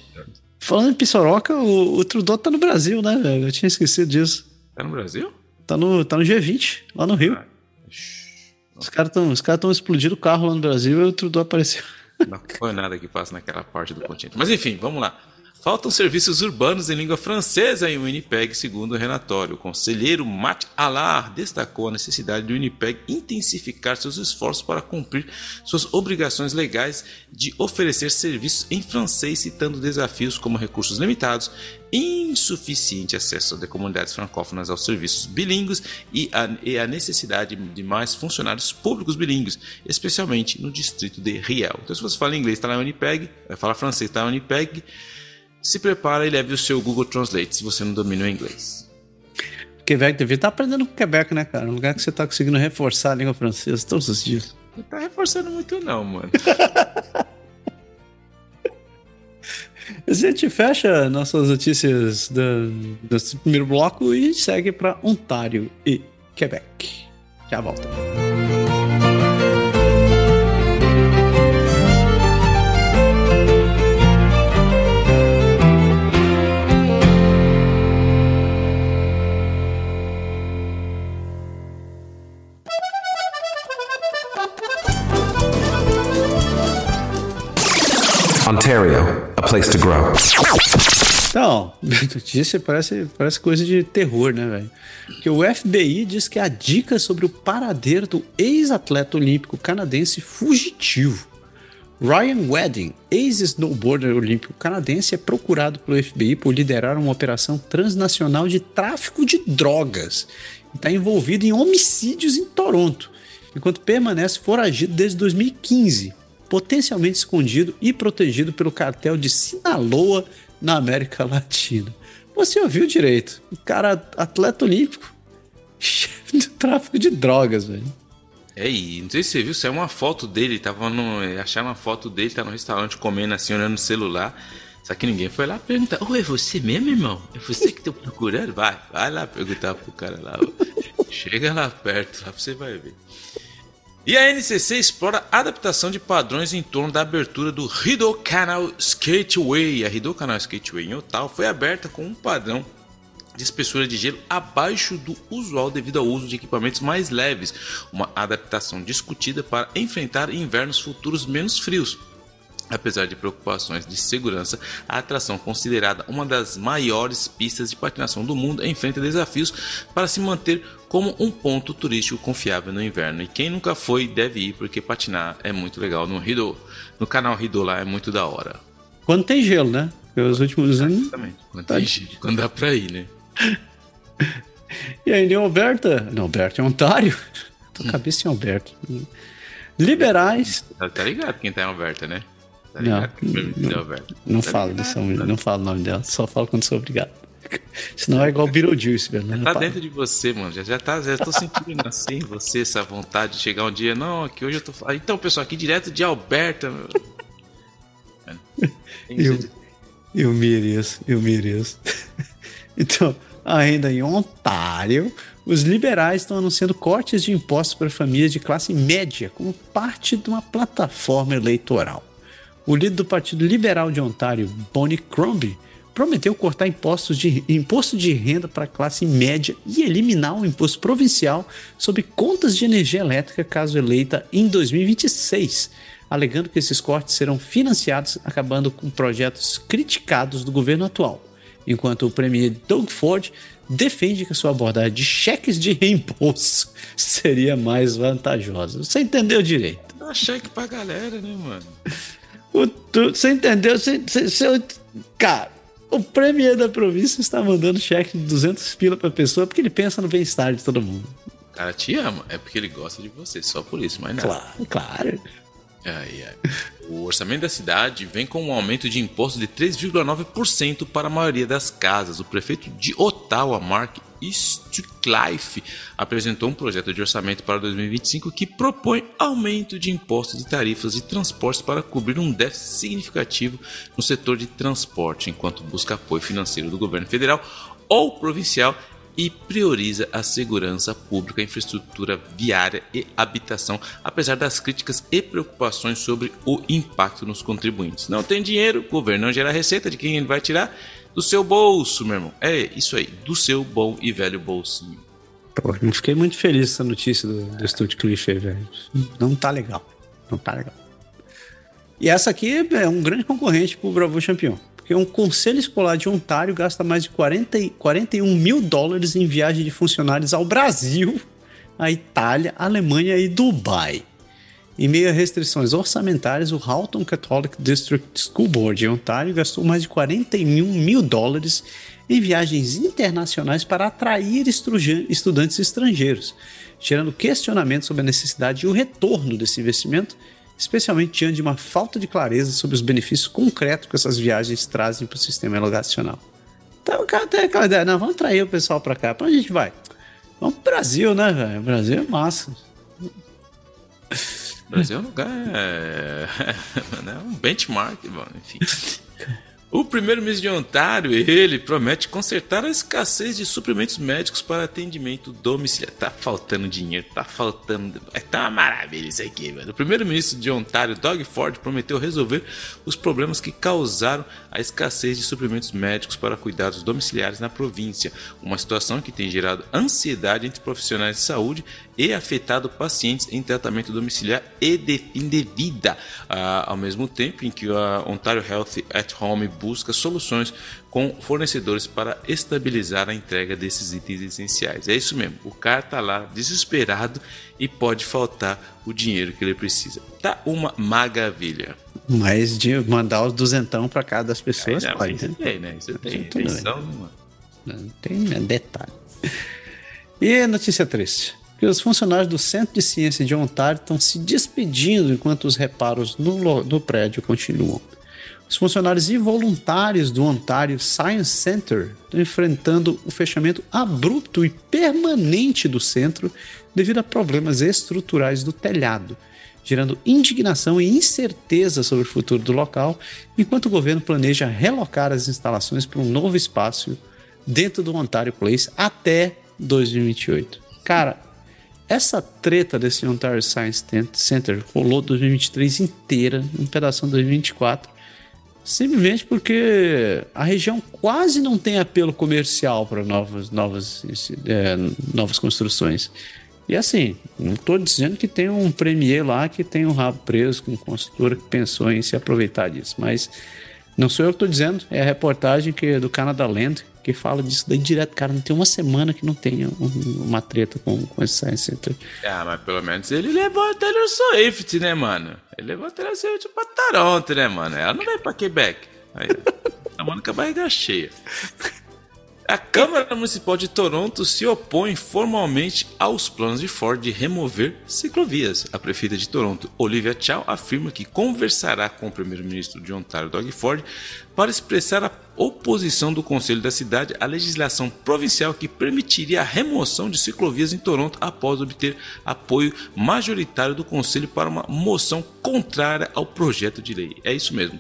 falando em psoroca, o, o Trudeau tá no Brasil, né, velho? Eu tinha esquecido disso. Tá no Brasil? Tá no, tá no G20, lá no Rio. Ah, os caras estão cara explodindo o carro lá no Brasil e o Trudeau apareceu. Não foi nada que passa naquela parte do continente. Mas enfim, vamos lá. Faltam serviços urbanos em língua francesa em Winnipeg, segundo o relatório. O conselheiro Matt Allard destacou a necessidade de Winnipeg intensificar seus esforços para cumprir suas obrigações legais de oferecer serviços em francês, citando desafios como recursos limitados, insuficiente acesso de comunidades francófonas aos serviços bilíngues e a, e a necessidade de mais funcionários públicos bilíngues, especialmente no distrito de Riel. Então, se você fala inglês, está na Winnipeg, fala francês, está na Winnipeg se prepara e leve o seu Google Translate se você não domina o inglês. Quebec devia estar tá aprendendo com Quebec, né, cara? Um lugar que você está conseguindo reforçar a língua francesa todos os dias. Não tá reforçando muito, não, mano. *laughs* a gente fecha nossas notícias do, desse primeiro bloco e segue para Ontário e Quebec. Já volta. Place to grow. Então, notícia *laughs* parece, parece coisa de terror, né, velho? Que o FBI diz que há dicas sobre o paradeiro do ex-atleta olímpico canadense fugitivo. Ryan Wedding, ex-snowboarder olímpico canadense, é procurado pelo FBI por liderar uma operação transnacional de tráfico de drogas e está envolvido em homicídios em Toronto, enquanto permanece foragido desde 2015 potencialmente escondido e protegido pelo cartel de Sinaloa na América Latina. Você ouviu direito. O cara, atleta olímpico, *laughs* chefe do tráfico de drogas, velho. É, e não sei se você viu, saiu uma foto dele, tava no. Acharam uma foto dele, tá no restaurante comendo assim, olhando no celular. Só que ninguém foi lá perguntar, ô, é você mesmo, irmão? É você que tá procurando? Vai, vai lá perguntar pro cara lá. Chega lá perto, lá você vai ver. E a NCC explora a adaptação de padrões em torno da abertura do Rideau Canal Skateway. A Rideau Canal Skateway em Ottawa foi aberta com um padrão de espessura de gelo abaixo do usual devido ao uso de equipamentos mais leves, uma adaptação discutida para enfrentar invernos futuros menos frios. Apesar de preocupações de segurança, a atração, considerada uma das maiores pistas de patinação do mundo, enfrenta desafios para se manter como um ponto turístico confiável no inverno. E quem nunca foi deve ir, porque patinar é muito legal. No, Rido, no canal Rido lá é muito da hora. Quando tem gelo, né? Porque os últimos anos. Exatamente. Quando, tá gelo, quando dá pra ir, né? *laughs* e aí, em Alberta. Não, Alberta, é Ontário. *laughs* Tô cabeça em Alberta. Liberais. Tá, tá ligado quem tá em Alberta, né? Tá não, não, não, tá falo dessa mulher, não falo o nome dela, só falo quando sou obrigado. *laughs* Senão é igual Beetlejuice, velho. Tá dentro de você, mano. Já, já, tá, já tô sentindo assim, você, essa vontade de chegar um dia. Não, aqui hoje eu tô. Então, pessoal, aqui direto de Alberta. Meu... *laughs* eu, eu mereço, eu mereço. *laughs* Então, Ainda em Ontário, os liberais estão anunciando cortes de impostos para famílias de classe média como parte de uma plataforma eleitoral. O líder do Partido Liberal de Ontário, Bonnie Crombie, prometeu cortar impostos de, imposto de renda para a classe média e eliminar o imposto provincial sobre contas de energia elétrica caso eleita em 2026, alegando que esses cortes serão financiados acabando com projetos criticados do governo atual enquanto o premier Doug Ford defende que a sua abordagem de cheques de reembolso *laughs* seria mais vantajosa. Você entendeu direito? Dá cheque pra galera, né, mano? O, tu, você entendeu? Você, você, você, cara, o premier da província está mandando cheque de 200 pila pra pessoa porque ele pensa no bem-estar de todo mundo. O cara te ama, é porque ele gosta de você, só por isso, mas nada. Claro, claro. Ai, ai. O orçamento da cidade vem com um aumento de imposto de 3,9% para a maioria das casas. O prefeito de Ottawa, Mark Stucklife, apresentou um projeto de orçamento para 2025 que propõe aumento de impostos e tarifas de transportes para cobrir um déficit significativo no setor de transporte, enquanto busca apoio financeiro do governo federal ou provincial e prioriza a segurança pública, infraestrutura viária e habitação, apesar das críticas e preocupações sobre o impacto nos contribuintes. Não tem dinheiro, o governo não gera receita, de quem ele vai tirar? Do seu bolso, meu irmão. É isso aí, do seu bom e velho bolsinho. Pô, não fiquei muito feliz com essa notícia do, do Cliff aí, velho. Não tá legal. Não tá legal. E essa aqui é um grande concorrente pro Bravo Champion porque um conselho escolar de Ontário gasta mais de 40, 41 mil dólares em viagem de funcionários ao Brasil, à Itália, Alemanha e Dubai. Em meio a restrições orçamentárias, o Halton Catholic District School Board em Ontário gastou mais de 41 mil dólares em viagens internacionais para atrair estudantes estrangeiros, gerando questionamentos sobre a necessidade e o retorno desse investimento especialmente diante de uma falta de clareza sobre os benefícios concretos que essas viagens trazem para o sistema educacional. Então o cara tem aquela ideia, não, vamos trair o pessoal para cá. Para onde a gente vai? Vamos pro Brasil, né, velho? Brasil é massa. Brasil é um lugar. É, *laughs* é um benchmark, mano. Enfim. O primeiro-ministro de Ontário, ele promete consertar a escassez de suprimentos médicos para atendimento domiciliar. Tá faltando dinheiro, tá faltando. É tá maravilha isso aqui, velho. O primeiro-ministro de Ontário, Doug Ford, prometeu resolver os problemas que causaram a escassez de suprimentos médicos para cuidados domiciliares na província. Uma situação que tem gerado ansiedade entre profissionais de saúde e afetado pacientes em tratamento domiciliar e de fim de vida, ah, ao mesmo tempo em que a Ontario Health at Home busca soluções com fornecedores para estabilizar a entrega desses itens essenciais. É isso mesmo, o cara tá lá desesperado e pode faltar o dinheiro que ele precisa. Tá uma maravilha. Mas de mandar os duzentão para cada das pessoas, Aí, não, pode. Você né? tem, né? Você tem. Mano. Não tem né, detalhe. E notícia triste. Que os funcionários do Centro de Ciência de Ontário estão se despedindo enquanto os reparos no, prédio continuam. Os funcionários involuntários do Ontário Science Center estão enfrentando o fechamento abrupto e permanente do centro devido a problemas estruturais do telhado, gerando indignação e incerteza sobre o futuro do local, enquanto o governo planeja relocar as instalações para um novo espaço dentro do Ontario Place até 2028. Cara, essa treta desse Ontario Science Center rolou 2023 inteira, um pedaço de 2024, simplesmente porque a região quase não tem apelo comercial para novas, novas, é, novas construções. E assim, não estou dizendo que tem um premier lá que tem um rabo preso com construtora que pensou em se aproveitar disso, mas não sou eu que estou dizendo, é a reportagem que, do Canada Land que fala disso daí direto. Cara, não tem uma semana que não tenha um- uma treta com, com esse Science Center. Ah, mas pelo menos ele levou a Taylor Swift, né, mano? Ele levou a Taylor Swift pra Toronto, né, mano? Ela não vai pra Quebec. Aí, *laughs* a mano com a barriga cheia. A Câmara Municipal de Toronto se opõe formalmente aos planos de Ford de remover ciclovias. A prefeita de Toronto, Olivia Chow, afirma que conversará com o primeiro-ministro de Ontário, Doug Ford, para expressar a oposição do Conselho da cidade à legislação provincial que permitiria a remoção de ciclovias em Toronto após obter apoio majoritário do Conselho para uma moção contrária ao projeto de lei. É isso mesmo.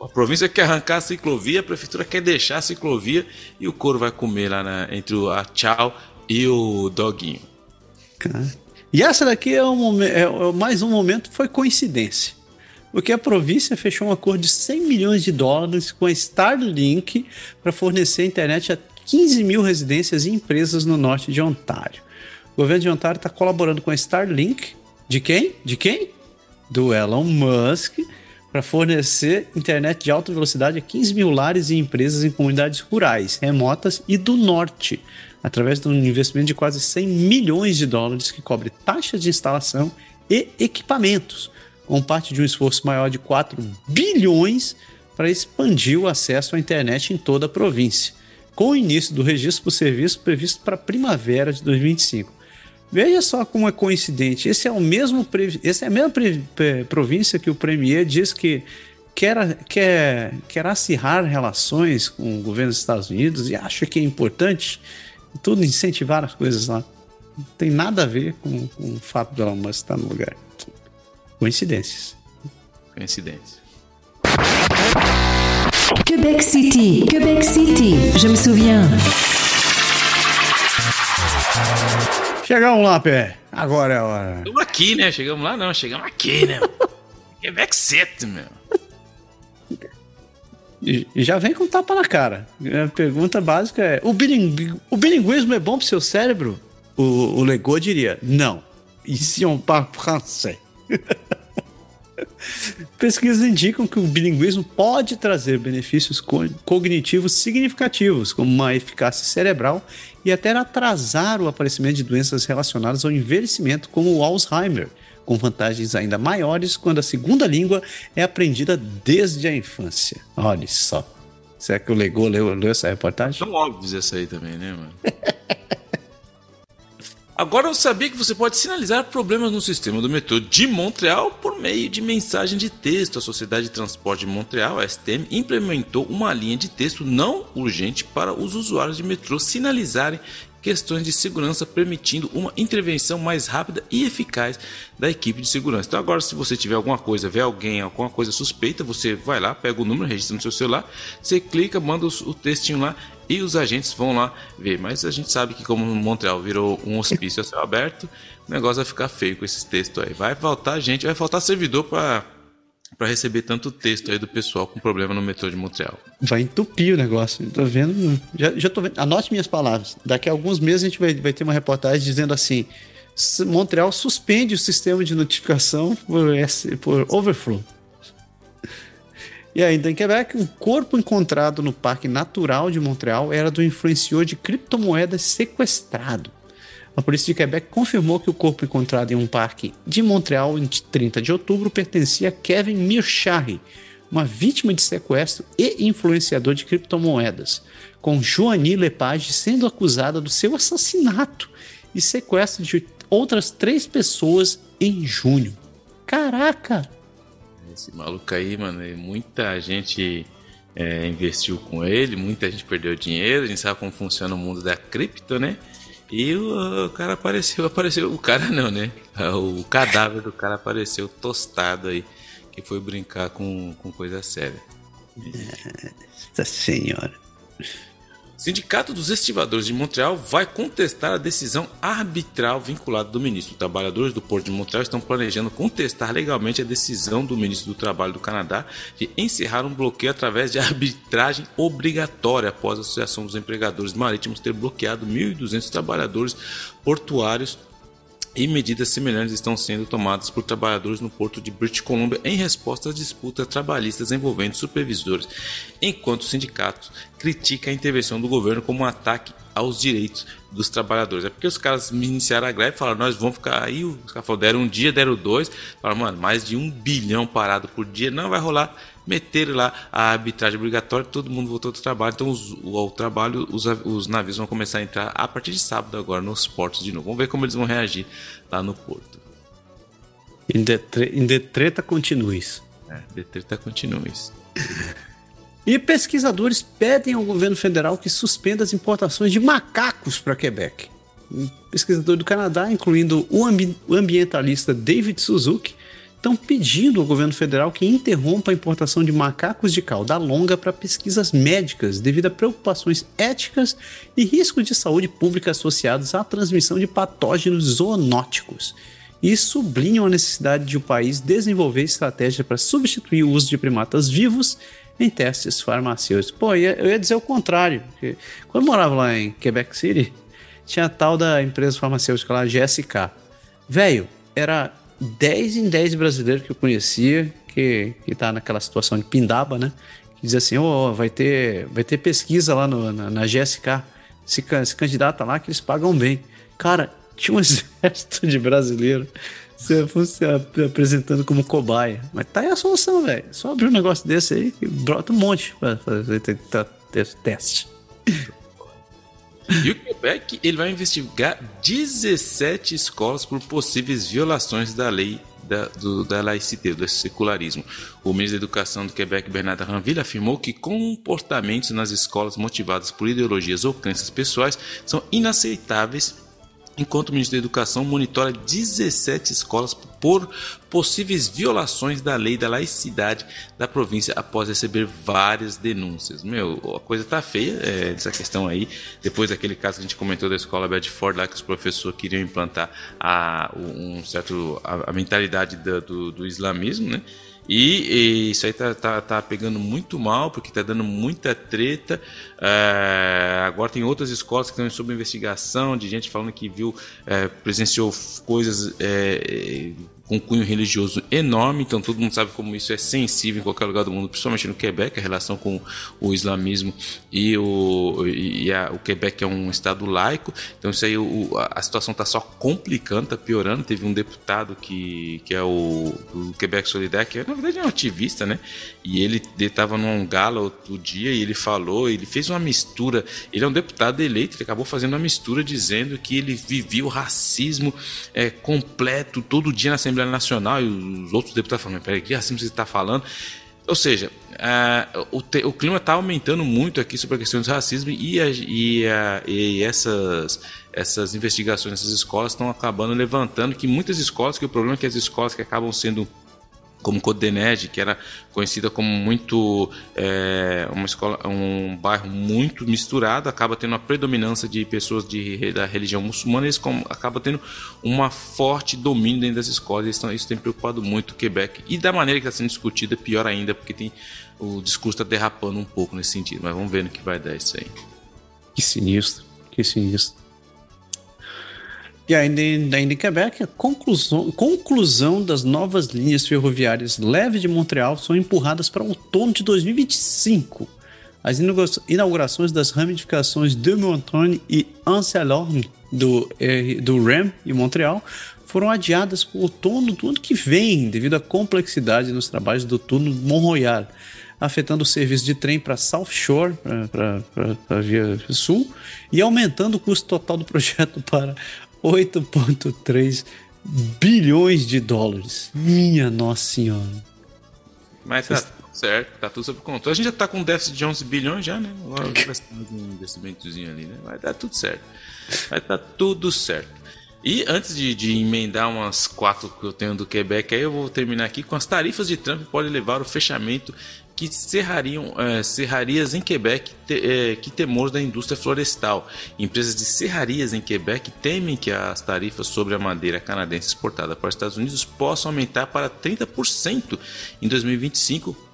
A província quer arrancar a ciclovia, a prefeitura quer deixar a ciclovia e o couro vai comer lá na, entre o a Tchau e o Doguinho. E essa daqui é, um, é, é mais um momento, foi coincidência. Porque a província fechou um acordo de 100 milhões de dólares com a Starlink para fornecer internet a 15 mil residências e empresas no norte de Ontário. O governo de Ontário está colaborando com a Starlink. De quem? De quem? Do Elon Musk para fornecer internet de alta velocidade a 15 mil lares e empresas em comunidades rurais, remotas e do norte, através de um investimento de quase 100 milhões de dólares que cobre taxas de instalação e equipamentos, com parte de um esforço maior de 4 bilhões para expandir o acesso à internet em toda a província, com o início do registro por serviço previsto para a primavera de 2025. Veja só como é coincidente. Esse é o mesmo essa é a mesma província que o premier diz que quer, quer, quer acirrar relações com o governo dos Estados Unidos e acha que é importante tudo incentivar as coisas lá. Não tem nada a ver com, com o fato de Elon Musk estar no lugar. Coincidências. Coincidência. Quebec City, Quebec City, je me souviens. Chegamos lá, Pé. Agora é a hora. Chegamos aqui, né? Chegamos lá não, chegamos aqui, né? *laughs* Quebec City, meu. E já vem com tapa na cara. A pergunta básica é: o, biling... o bilinguismo é bom pro seu cérebro? O, o Lego diria: não. Ici on parle français. Pesquisas indicam que o bilinguismo pode trazer benefícios cognitivos significativos, como uma eficácia cerebral e até atrasar o aparecimento de doenças relacionadas ao envelhecimento, como o Alzheimer, com vantagens ainda maiores quando a segunda língua é aprendida desde a infância. Olha só. Será que o Lego leu, leu essa reportagem? Tão óbvio essa aí também, né, mano? *laughs* Agora eu sabia que você pode sinalizar problemas no sistema do metrô de Montreal por meio de mensagem de texto. A Sociedade de Transporte de Montreal, a STM, implementou uma linha de texto não urgente para os usuários de metrô sinalizarem questões de segurança, permitindo uma intervenção mais rápida e eficaz da equipe de segurança. Então, agora, se você tiver alguma coisa, vê alguém, alguma coisa suspeita, você vai lá, pega o número, registra no seu celular, você clica, manda o textinho lá e os agentes vão lá ver. Mas a gente sabe que, como Montreal virou um hospício a céu aberto, o negócio vai ficar feio com esses textos aí. Vai faltar gente, vai faltar servidor para para receber tanto texto aí do pessoal com problema no metrô de Montreal. Vai entupir o negócio. Tô vendo. Já, já tô vendo. Anote minhas palavras. Daqui a alguns meses a gente vai, vai ter uma reportagem dizendo assim: Montreal suspende o sistema de notificação por, por overflow. E ainda em Quebec, um corpo encontrado no Parque Natural de Montreal era do influenciador de criptomoedas sequestrado. A polícia de Quebec confirmou que o corpo encontrado em um parque de Montreal em 30 de outubro pertencia a Kevin Mirchari, uma vítima de sequestro e influenciador de criptomoedas, com Joanie Lepage sendo acusada do seu assassinato e sequestro de outras três pessoas em junho. Caraca! Esse maluco aí, mano, muita gente é, investiu com ele, muita gente perdeu dinheiro, a gente sabe como funciona o mundo da cripto, né? E o, o, cara apareceu, apareceu, o cara *laughs* não, né? O cadáver do cara apareceu tostado aí, que foi brincar com, com coisa séria. Nossa senhora. Sindicato dos Estivadores de Montreal vai contestar a decisão arbitral vinculada do ministro. Trabalhadores do Porto de Montreal estão planejando contestar legalmente a decisão do ministro do Trabalho do Canadá de encerrar um bloqueio através de arbitragem obrigatória após a Associação dos Empregadores Marítimos ter bloqueado 1.200 trabalhadores portuários e medidas semelhantes estão sendo tomadas por trabalhadores no porto de British Columbia em resposta às disputas trabalhistas envolvendo supervisores, enquanto o sindicato critica a intervenção do governo como um ataque aos direitos dos trabalhadores. É porque os caras iniciaram a greve e falaram, nós vamos ficar aí, os caras falaram, deram um dia, deram dois, falaram, mano, mais de um bilhão parado por dia, não vai rolar, meteram lá a arbitragem obrigatória, todo mundo voltou do trabalho, então os, o, o trabalho, os, os navios vão começar a entrar a partir de sábado agora nos portos de novo. Vamos ver como eles vão reagir lá no porto. Em de, em de treta continues. É, de treta continues. E pesquisadores pedem ao governo federal que suspenda as importações de macacos para Quebec. Um pesquisador do Canadá, incluindo o ambi ambientalista David Suzuki, estão pedindo ao governo federal que interrompa a importação de macacos de cauda longa para pesquisas médicas, devido a preocupações éticas e riscos de saúde pública associados à transmissão de patógenos zoonóticos. E sublinham a necessidade de o país desenvolver estratégia para substituir o uso de primatas vivos em testes farmacêuticos. Pô, eu ia dizer o contrário. Porque quando eu morava lá em Quebec City, tinha a tal da empresa farmacêutica lá, GSK. Velho, era 10 em 10 brasileiros que eu conhecia, que, que tá naquela situação de pindaba, né? Que diz assim, oh, vai ter, vai ter pesquisa lá no, na, na GSK, se, se candidata lá que eles pagam bem. Cara, tinha um *laughs* exército de brasileiro se apresentando como cobaia. Mas tá aí a solução, velho. Só abrir um negócio desse aí e brota um monte pra fazer teste. E o Quebec ele vai investigar 17 escolas por possíveis violações da lei da, do, da laicité, do secularismo. O ministro da Educação do Quebec, Bernard Ranville, afirmou que comportamentos nas escolas motivados por ideologias ou crenças pessoais são inaceitáveis enquanto o Ministério da Educação monitora 17 escolas por possíveis violações da lei da laicidade da província após receber várias denúncias. Meu, a coisa tá feia é, essa questão aí. Depois daquele caso que a gente comentou da escola Bedford lá que os professores queriam implantar a, um certo a, a mentalidade do, do, do islamismo, né? E, e, isso aí tá, tá, tá, pegando muito mal, porque tá dando muita treta. É, agora tem outras escolas que estão sob investigação, de gente falando que viu, é, presenciou coisas é, com cunho religioso enorme, então todo mundo sabe como isso é sensível em qualquer lugar do mundo, principalmente no Quebec, a relação com o islamismo e o, e a, o Quebec é um estado laico, então isso aí o, a situação está só complicando, está piorando. Teve um deputado que, que é o do Quebec Solidário, que é, na verdade é um ativista, né? E ele estava num gala outro dia e ele falou, ele fez uma mistura, ele é um deputado eleito, ele acabou fazendo uma mistura dizendo que ele vivia o racismo é, completo todo dia na Assembleia Assembleia Nacional e os outros deputados falando, peraí, que assim você está falando? Ou seja, uh, o, te, o, clima está aumentando muito aqui sobre a questão do racismo e, a, e, a, e essas, essas investigações nessas escolas estão acabando levantando que muitas escolas, que o problema é que as escolas que acabam sendo como Codened, que era conhecida como muito é, uma escola, um bairro muito misturado, acaba tendo uma predominância de pessoas de, da religião muçulmana, eles como, acaba tendo uma forte domínio dentro das escolas. Isso, isso tem preocupado muito o Quebec e da maneira que está sendo discutida, pior ainda, porque tem o discurso está derrapando um pouco nesse sentido. Mas vamos ver no que vai dar isso aí. Que sinistro, que sinistro. E ainda, em Quebec, a conclusão, conclusão das novas linhas ferroviárias leve de Montreal são empurradas para outono de 2025. As inaugurações das ramificações de Montagne e Anselorne do, do REM em Montreal foram adiadas para o outono do ano que vem, devido à complexidade nos trabalhos do túnel Mont-Royal, afetando o serviço de trem para South Shore, para a Via Sul, e aumentando o custo total do projeto *laughs* para 8,3 bilhões de dólares. Minha Nossa Senhora. Mas tá tudo certo, tá tudo sob controle. A gente já tá com um déficit de 11 bilhões já, né? Agora *laughs* vai ser um investimentozinho ali, né? Vai dar tudo certo. Vai dar tudo certo. E antes de, de, emendar umas quatro que eu tenho do Quebec, aí eu vou terminar aqui com as tarifas de Trump podem levar ao fechamento que serrariam é, serrarias em Quebec te, é, que temores da indústria florestal. Empresas de serrarias em Quebec temem que as tarifas sobre a madeira canadense exportada para os Estados Unidos possam aumentar para 30% em 2025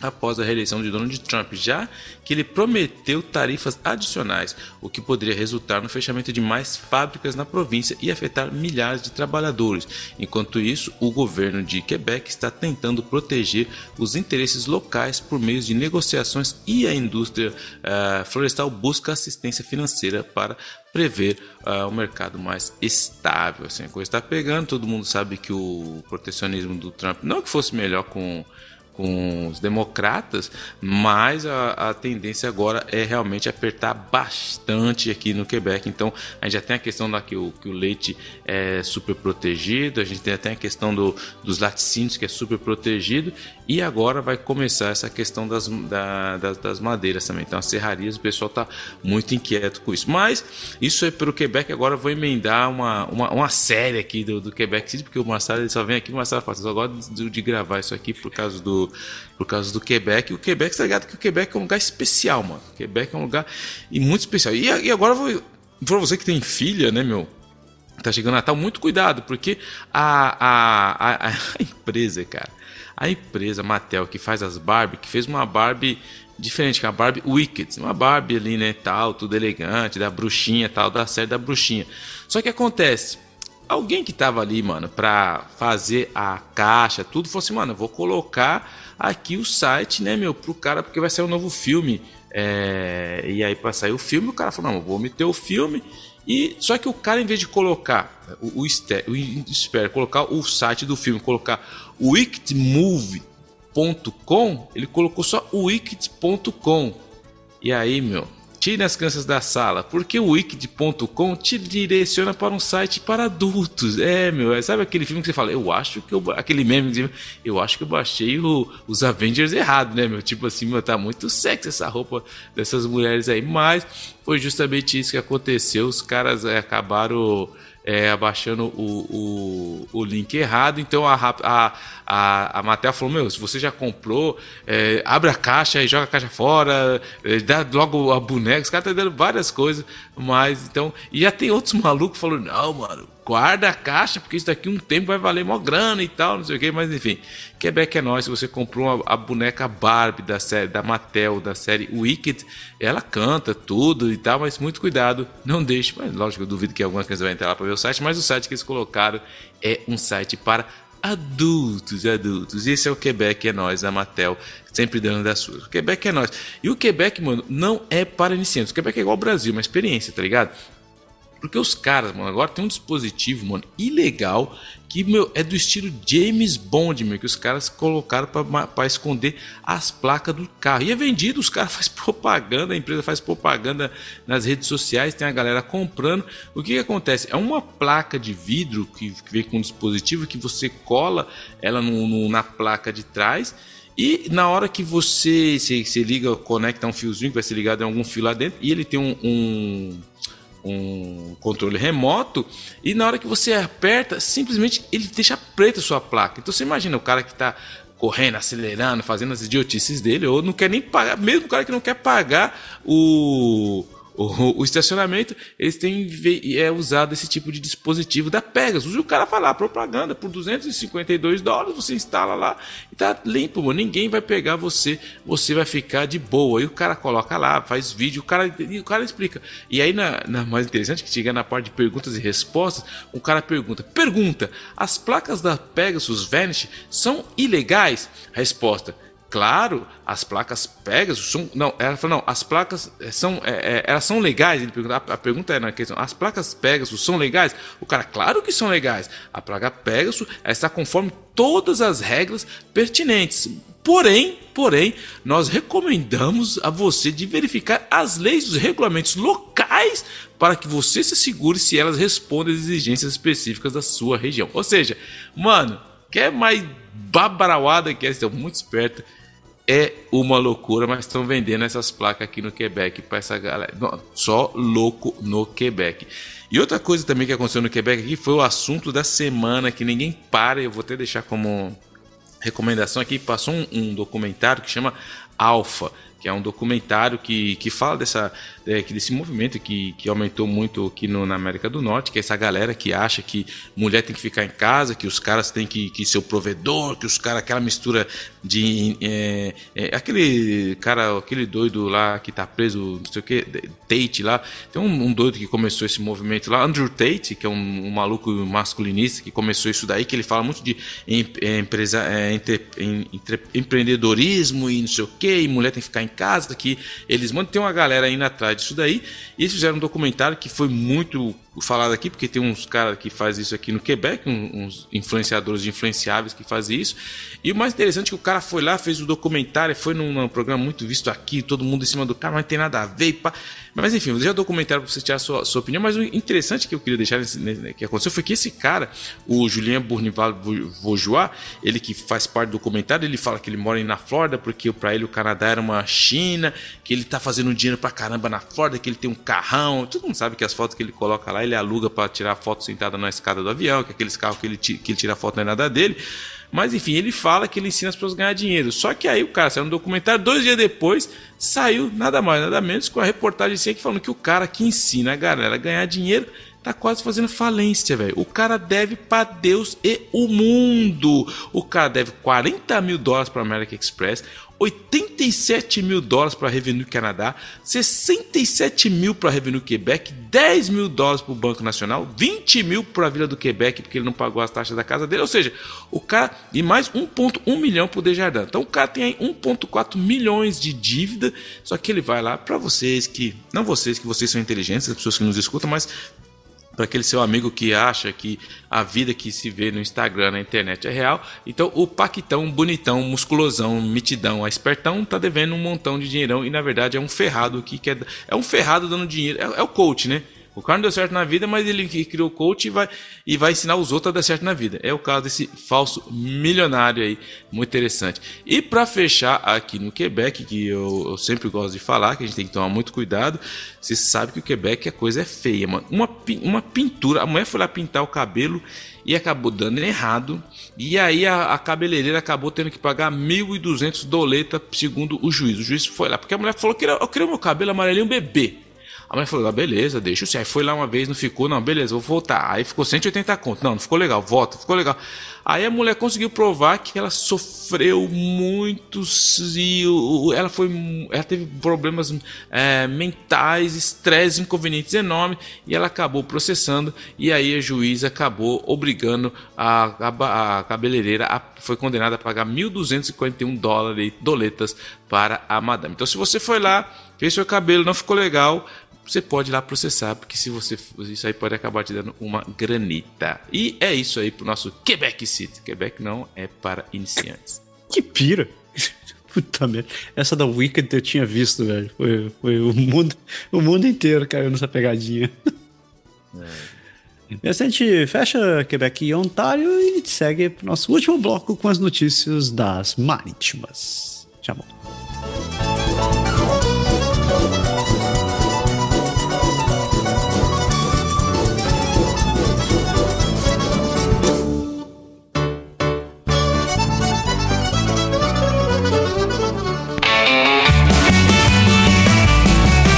após a reeleição de Donald Trump, já que ele prometeu tarifas adicionais, o que poderia resultar no fechamento de mais fábricas na província e afetar milhares de trabalhadores. Enquanto isso, o governo de Quebec está tentando proteger os interesses locais por meio de negociações e a indústria uh, florestal busca assistência financeira para prever uh, um mercado mais estável. Assim, a coisa está pegando, todo mundo sabe que o protecionismo do Trump não que fosse melhor com com os democratas, mas a, a, tendência agora é realmente apertar bastante aqui no Quebec. Então a gente já tem a questão da que o, que o leite é super protegido, a gente tem até a questão do, dos laticínios que é super protegido, e agora vai começar essa questão das, da, das, das, madeiras também. Então as serrarias, o pessoal está muito inquieto com isso. Mas isso é para o Quebec, agora eu vou emendar uma, uma, uma série aqui do, do Quebec City, porque o Marcelo só vem aqui, o Marcelo fala, eu gosto de, de gravar isso aqui por causa do por causa do Quebec. O Quebec, tá ligado que o Quebec é um lugar especial, mano. O Quebec é um lugar e muito especial. E, e agora vou. Pra você que tem filha, né, meu? Tá chegando Natal, muito cuidado, porque a, a, a, *laughs* a empresa, cara, a empresa Mattel que faz as Barbie, que fez uma Barbie diferente, que é a Barbie Wicked, uma Barbie ali, né, tal, tudo elegante, da bruxinha, tal, da série da bruxinha. Só que acontece, alguém que tava ali, mano, pra fazer a caixa, tudo, falou assim, mano, vou colocar aqui o site, né, meu, pro cara, porque vai sair um novo filme. É... E aí, pra sair o filme, o cara falou, não, vou meter o filme. E só que o cara, em vez de colocar o, o, o espera colocar o site do filme, colocar o wickedmovie.com, ele colocou só o wicked.com. E aí, meu, Tire as crianças da sala, porque o wicked.com te direciona para um site para adultos. É, meu, é, sabe aquele filme que você fala, eu acho que eu. Aquele meme, eu acho que eu baixei o, os Avengers errado, né, meu? Tipo assim, meu, tá muito sexy essa roupa dessas mulheres aí. Mas foi justamente isso que aconteceu. Os caras é, acabaram é, abaixando o, o, o, link errado. Então a, a, a, a Mattel falou: Meu, se você já comprou, é, abre a caixa e joga a caixa fora, é, dá logo a boneca. Os caras estão dando várias coisas, mas então. E já tem outros *laughs* malucos falando: Não, mano, guarda a caixa, porque isso daqui um tempo vai valer mó grana e tal, não sei o que, mas enfim. Quebec é nós, se você comprou a, a, boneca Barbie da série da Mattel, da série Wicked, ela canta tudo e tal, mas muito cuidado, não deixe, mas lógico, eu duvido que alguma coisa vai entrar lá para ver o site, mas o site que eles colocaram é um site para adultos, adultos. Esse é o Quebec é nós, a Mattel, sempre dando das suas. O Quebec é nós. E o Quebec, mano, não é para iniciantes. O Quebec é igual ao Brasil, uma experiência, tá ligado? Porque os caras, mano, agora tem um dispositivo, mano, ilegal que, meu, é do estilo James Bond, meu, que os caras colocaram para esconder as placas do carro. E é vendido, os caras *laughs* fazem propaganda, a empresa faz propaganda nas redes sociais, tem a galera comprando. O que, que acontece? É uma placa de vidro que, que vem com um dispositivo que você cola ela no, no, na placa de trás. E na hora que você se, se liga, conecta um fiozinho que vai ser ligado em algum fio lá dentro, e ele tem um, um um controle remoto e na hora que você aperta, simplesmente ele deixa preta a sua placa. Então você imagina o cara que está correndo, acelerando, fazendo as idiotices dele, ou não quer nem pagar, mesmo o cara que não quer pagar o o, o, estacionamento, eles têm é usado esse tipo de dispositivo da Pegasus. E o cara fala, propaganda por 252 dólares, você instala lá e tá limpo, mano. Ninguém vai pegar você, você vai ficar de boa. E o cara coloca lá, faz vídeo, o cara, o cara explica. E aí, na, na mais interessante, que chega na parte de perguntas e respostas, o cara pergunta: Pergunta, as placas da Pegasus Vanish são ilegais? Resposta claro, as placas Pegasus são. Não, ela falou, não, as placas eh, são. É, é, elas são legais. Ele pergunta, a, a pergunta era na questão: as placas Pegasus são legais? O cara, claro que são legais. A placa Pegasus está conforme todas as regras pertinentes. Porém, porém, nós recomendamos a você de verificar as leis e os regulamentos locais para que você se assegure se elas respondem às exigências específicas da sua região. Ou seja, mano, quer mais babarauada que essa, muito esperta é uma loucura, mas estão vendendo essas placas aqui no Quebec para essa galera. Só louco no Quebec. E outra coisa também que aconteceu no Quebec aqui foi o assunto da semana que ninguém para. Eu vou até deixar como recomendação aqui. Passou um, um documentário que chama Alpha, que é um documentário que, que fala dessa, é, desse movimento que, que aumentou muito aqui no, na América do Norte, que é essa galera que acha que mulher tem que ficar em casa, que os caras têm que, que ser o provedor, que os caras, aquela mistura de. É, é, aquele cara, aquele doido lá que tá preso, não sei o que, Tate lá. Tem um, um, doido que começou esse movimento lá, Andrew Tate, que é um, um maluco masculinista que começou isso daí, que ele fala muito de é, empresa, é, entre, entre, empreendedorismo e não sei o que, e mulher tem que ficar em casa, que eles mandam. Tem uma galera indo atrás disso daí, e eles fizeram um documentário que foi muito falado aqui, porque tem uns caras que fazem isso aqui no Quebec, uns influenciadores influenciáveis que fazem isso. E o mais interessante é que o cara foi lá, fez o documentário, foi num, num programa muito visto aqui, todo mundo em cima do cara, mas não tem nada a ver. Pá. Mas enfim, vou deixar o documentário para você tirar a sua, sua, opinião. Mas o interessante que eu queria deixar nesse, nesse, que aconteceu foi que esse cara, o Julien Bournival Vaujois, ele que faz parte do documentário, ele fala que ele mora na Flórida, porque para ele o Canadá era uma China, que ele tá fazendo dinheiro pra caramba na Flórida, que ele tem um carrão. Todo mundo sabe que as fotos que ele coloca lá, ele aluga para tirar foto sentado na escada do avião, que aqueles carros que ele, que ele tira foto não é nada dele. Mas enfim, ele fala que ele ensina as pessoas a ganhar dinheiro. Só que aí o cara saiu no documentário, dois dias depois, saiu nada mais, nada menos com a reportagem assim, que falando que o cara que ensina a galera a ganhar dinheiro tá quase fazendo falência, velho. O cara deve para Deus e o mundo. O cara deve 40 mil dólares para American Express. 87 mil dólares para Revenue Canadá, 67 mil para Revenue Quebec, 10 mil dólares para o Banco Nacional, 20 mil para a Vila do Quebec, porque ele não pagou as taxas da casa dele. Ou seja, o cara. E mais 1,1 milhão para o Desjardins. Então o cara tem aí 1,4 milhões de dívida. Só que ele vai lá para vocês que. Não vocês, que vocês são inteligentes, as pessoas que nos escutam, mas para aquele seu amigo que acha que a vida que se vê no Instagram, na internet é real. Então o Paquitão, bonitão, musculosão, mitidão, espertão, tá devendo um montão de dinheirão e na verdade é um ferrado que quer. É um ferrado dando dinheiro. É, é o coach, né? O cara não deu certo na vida, mas ele criou coach e vai, e vai ensinar os outros a dar certo na vida. É o caso desse falso milionário aí, muito interessante. E para fechar aqui no Quebec, que eu, eu, sempre gosto de falar, que a gente tem que tomar muito cuidado, você sabe que o Quebec a coisa é feia, mano. Uma, uma pintura, a mulher foi lá pintar o cabelo e acabou dando errado. E aí a, a cabeleireira acabou tendo que pagar 1.200 doleta, segundo o juiz. O juiz foi lá, porque a mulher falou que eu queria meu cabelo amarelinho bebê. A mãe falou, ah, beleza, deixa o Aí foi lá uma vez, não ficou, não, beleza, vou voltar. Aí ficou 180 conto. Não, não ficou legal, volta, ficou legal. Aí a mulher conseguiu provar que ela sofreu muitos e ela foi, ela teve problemas é, mentais, estresse, inconvenientes enormes e ela acabou processando e aí a juíza acabou obrigando a, a, a cabeleireira, a, foi condenada a pagar 1.251 dólares doletas para a madame. Então se você foi lá, fez seu cabelo, não ficou legal, você pode ir lá processar, porque se você isso aí pode acabar te dando uma granita. E é isso aí pro nosso Quebec City. Quebec não é para iniciantes. Que pira! *laughs* Puta merda. Essa da Wicked eu tinha visto, velho. Foi, foi o, mundo, o mundo inteiro caiu nessa pegadinha. É. E assim a gente fecha Quebec e Ontário e segue pro nosso último bloco com as notícias das marítimas. Tchau.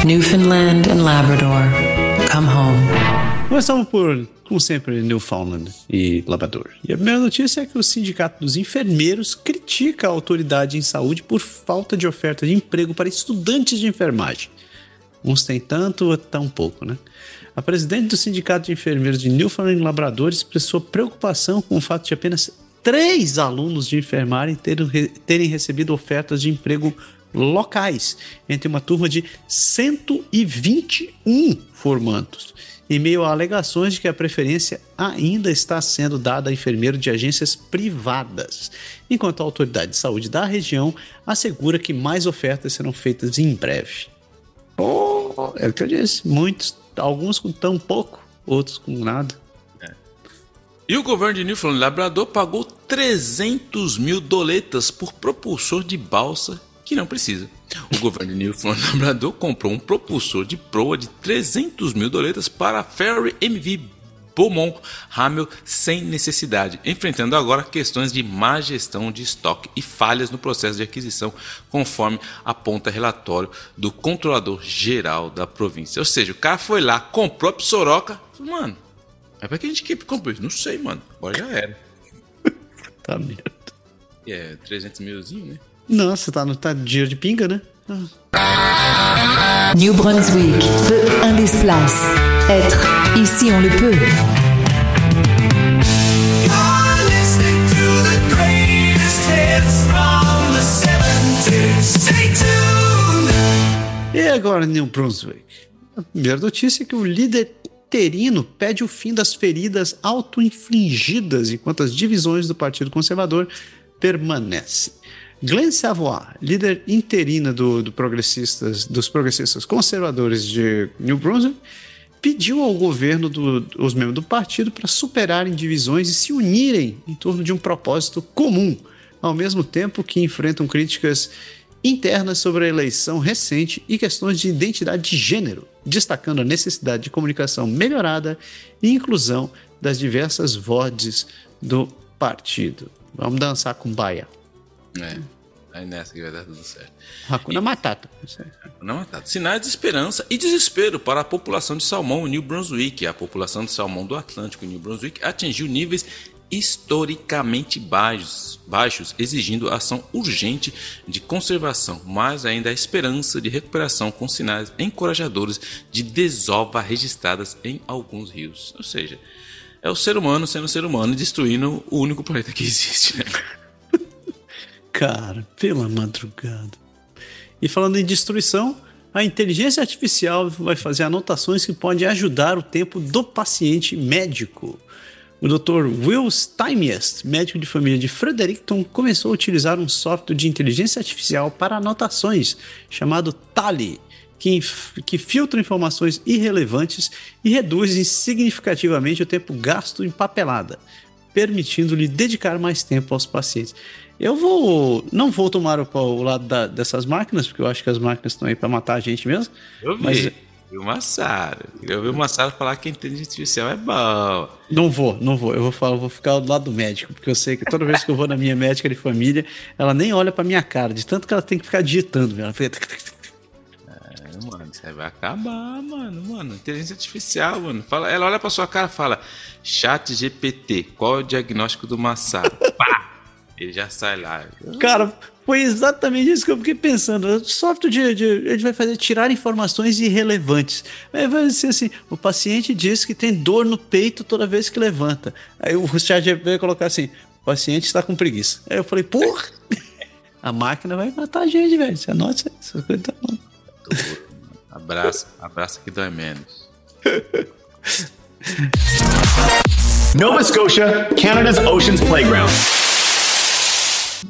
Newfoundland and Labrador. Come home. Começamos por, como sempre, Newfoundland e Labrador. E a primeira notícia é que o Sindicato dos Enfermeiros critica a autoridade em saúde por falta de oferta de emprego para estudantes de enfermagem. Uns têm tanto, outros tão pouco, né? A presidente do Sindicato de Enfermeiros de Newfoundland e Labrador expressou preocupação com o fato de apenas três alunos de enfermagem terem, terem recebido ofertas de emprego locais, entre uma turma de 121 formandos, em meio a alegações de que a preferência ainda está sendo dada a enfermeiro de agências privadas, enquanto a autoridade de saúde da região assegura que mais ofertas serão feitas em breve. Oh, é o que eu disse, muitos, alguns com tão pouco, outros com nada. É. E o governo de Newfoundland Labrador pagou 300 mil doletas por propulsor de balsa que não precisa. O governo de Newfoundland Labrador comprou um propulsor de proa de 300 mil doletas para a Ferry MV Beaumont Hamel sem necessidade, enfrentando agora questões de má gestão de estoque e falhas no processo de aquisição, conforme aponta relatório do controlador geral da província. Ou seja, o cara foi lá, comprou a psoroca, falou, mano, é pra que a gente comprou isso? Não sei, mano, agora já era. *laughs* tá merda. É 300 milzinho, né? Nossa, tá, no, tá dinheiro de pinga, né? New Brunswick, the Indies Place. Être, ici on le peut. E agora, New Brunswick? A primeira notícia é que o líder interino pede o fim das feridas auto-infligidas, enquanto as divisões do Partido Conservador permanecem. Glenn Savoy, líder interina do, do progressistas, dos progressistas conservadores de New Brunswick, pediu ao governo do, os membros do partido para superarem divisões e se unirem em torno de um propósito comum, ao mesmo tempo que enfrentam críticas internas sobre a eleição recente e questões de identidade de gênero, destacando a necessidade de comunicação melhorada e inclusão das diversas vozes do partido. Vamos dançar com baia. É. Aí nessa que vai dar tudo certo. Hakuna Matata. Hakuna Matata. Sinais de esperança e desespero para a população de salmão New Brunswick. A população de salmão do Atlântico New Brunswick atingiu níveis historicamente baixos, baixos, exigindo ação urgente de conservação, mas ainda há esperança de recuperação com sinais encorajadores de desova registradas em alguns rios. Ou seja, é o ser humano sendo ser humano e destruindo o único planeta que existe. Né? Cara, pela madrugada. E falando em destruição, a inteligência artificial vai fazer anotações que podem ajudar o tempo do paciente médico. O Dr. Will Steinmiest, médico de família de Fredericton, começou a utilizar um software de inteligência artificial para anotações chamado Tali, que, que filtra informações irrelevantes e reduz significativamente o tempo gasto em papelada, permitindo-lhe dedicar mais tempo aos pacientes. Eu vou. Não vou tomar o, o lado da, dessas máquinas, porque eu acho que as máquinas estão aí para matar a gente mesmo. Eu vi. Mas, o Massaro. Eu vi o Massaro falar que a inteligência artificial é bom. Não vou, não vou. Eu vou falar, eu vou ficar do lado do médico, porque eu sei que toda vez que eu vou na minha médica de família, ela nem olha pra minha cara, de tanto que ela tem que ficar digitando. Ela fica... É, mano, isso aí vai acabar, mano, mano. Inteligência artificial, mano. Fala, ela olha pra sua cara e fala: Chat GPT, qual é o diagnóstico do Massaro? *laughs* Pá! Ele já sai lá. Cara, foi exatamente isso que eu fiquei pensando. O software de, de, ele vai fazer tirar informações irrelevantes. Aí vai ser assim: o paciente diz que tem dor no peito toda vez que levanta. Aí o chat vai colocar assim: o paciente está com preguiça. Aí eu falei, porra! *laughs* A máquina vai matar a gente, velho. Você anota isso. Tá abraço, abraço que dói menos. Nova Scotia, Canada's Oceans Playground.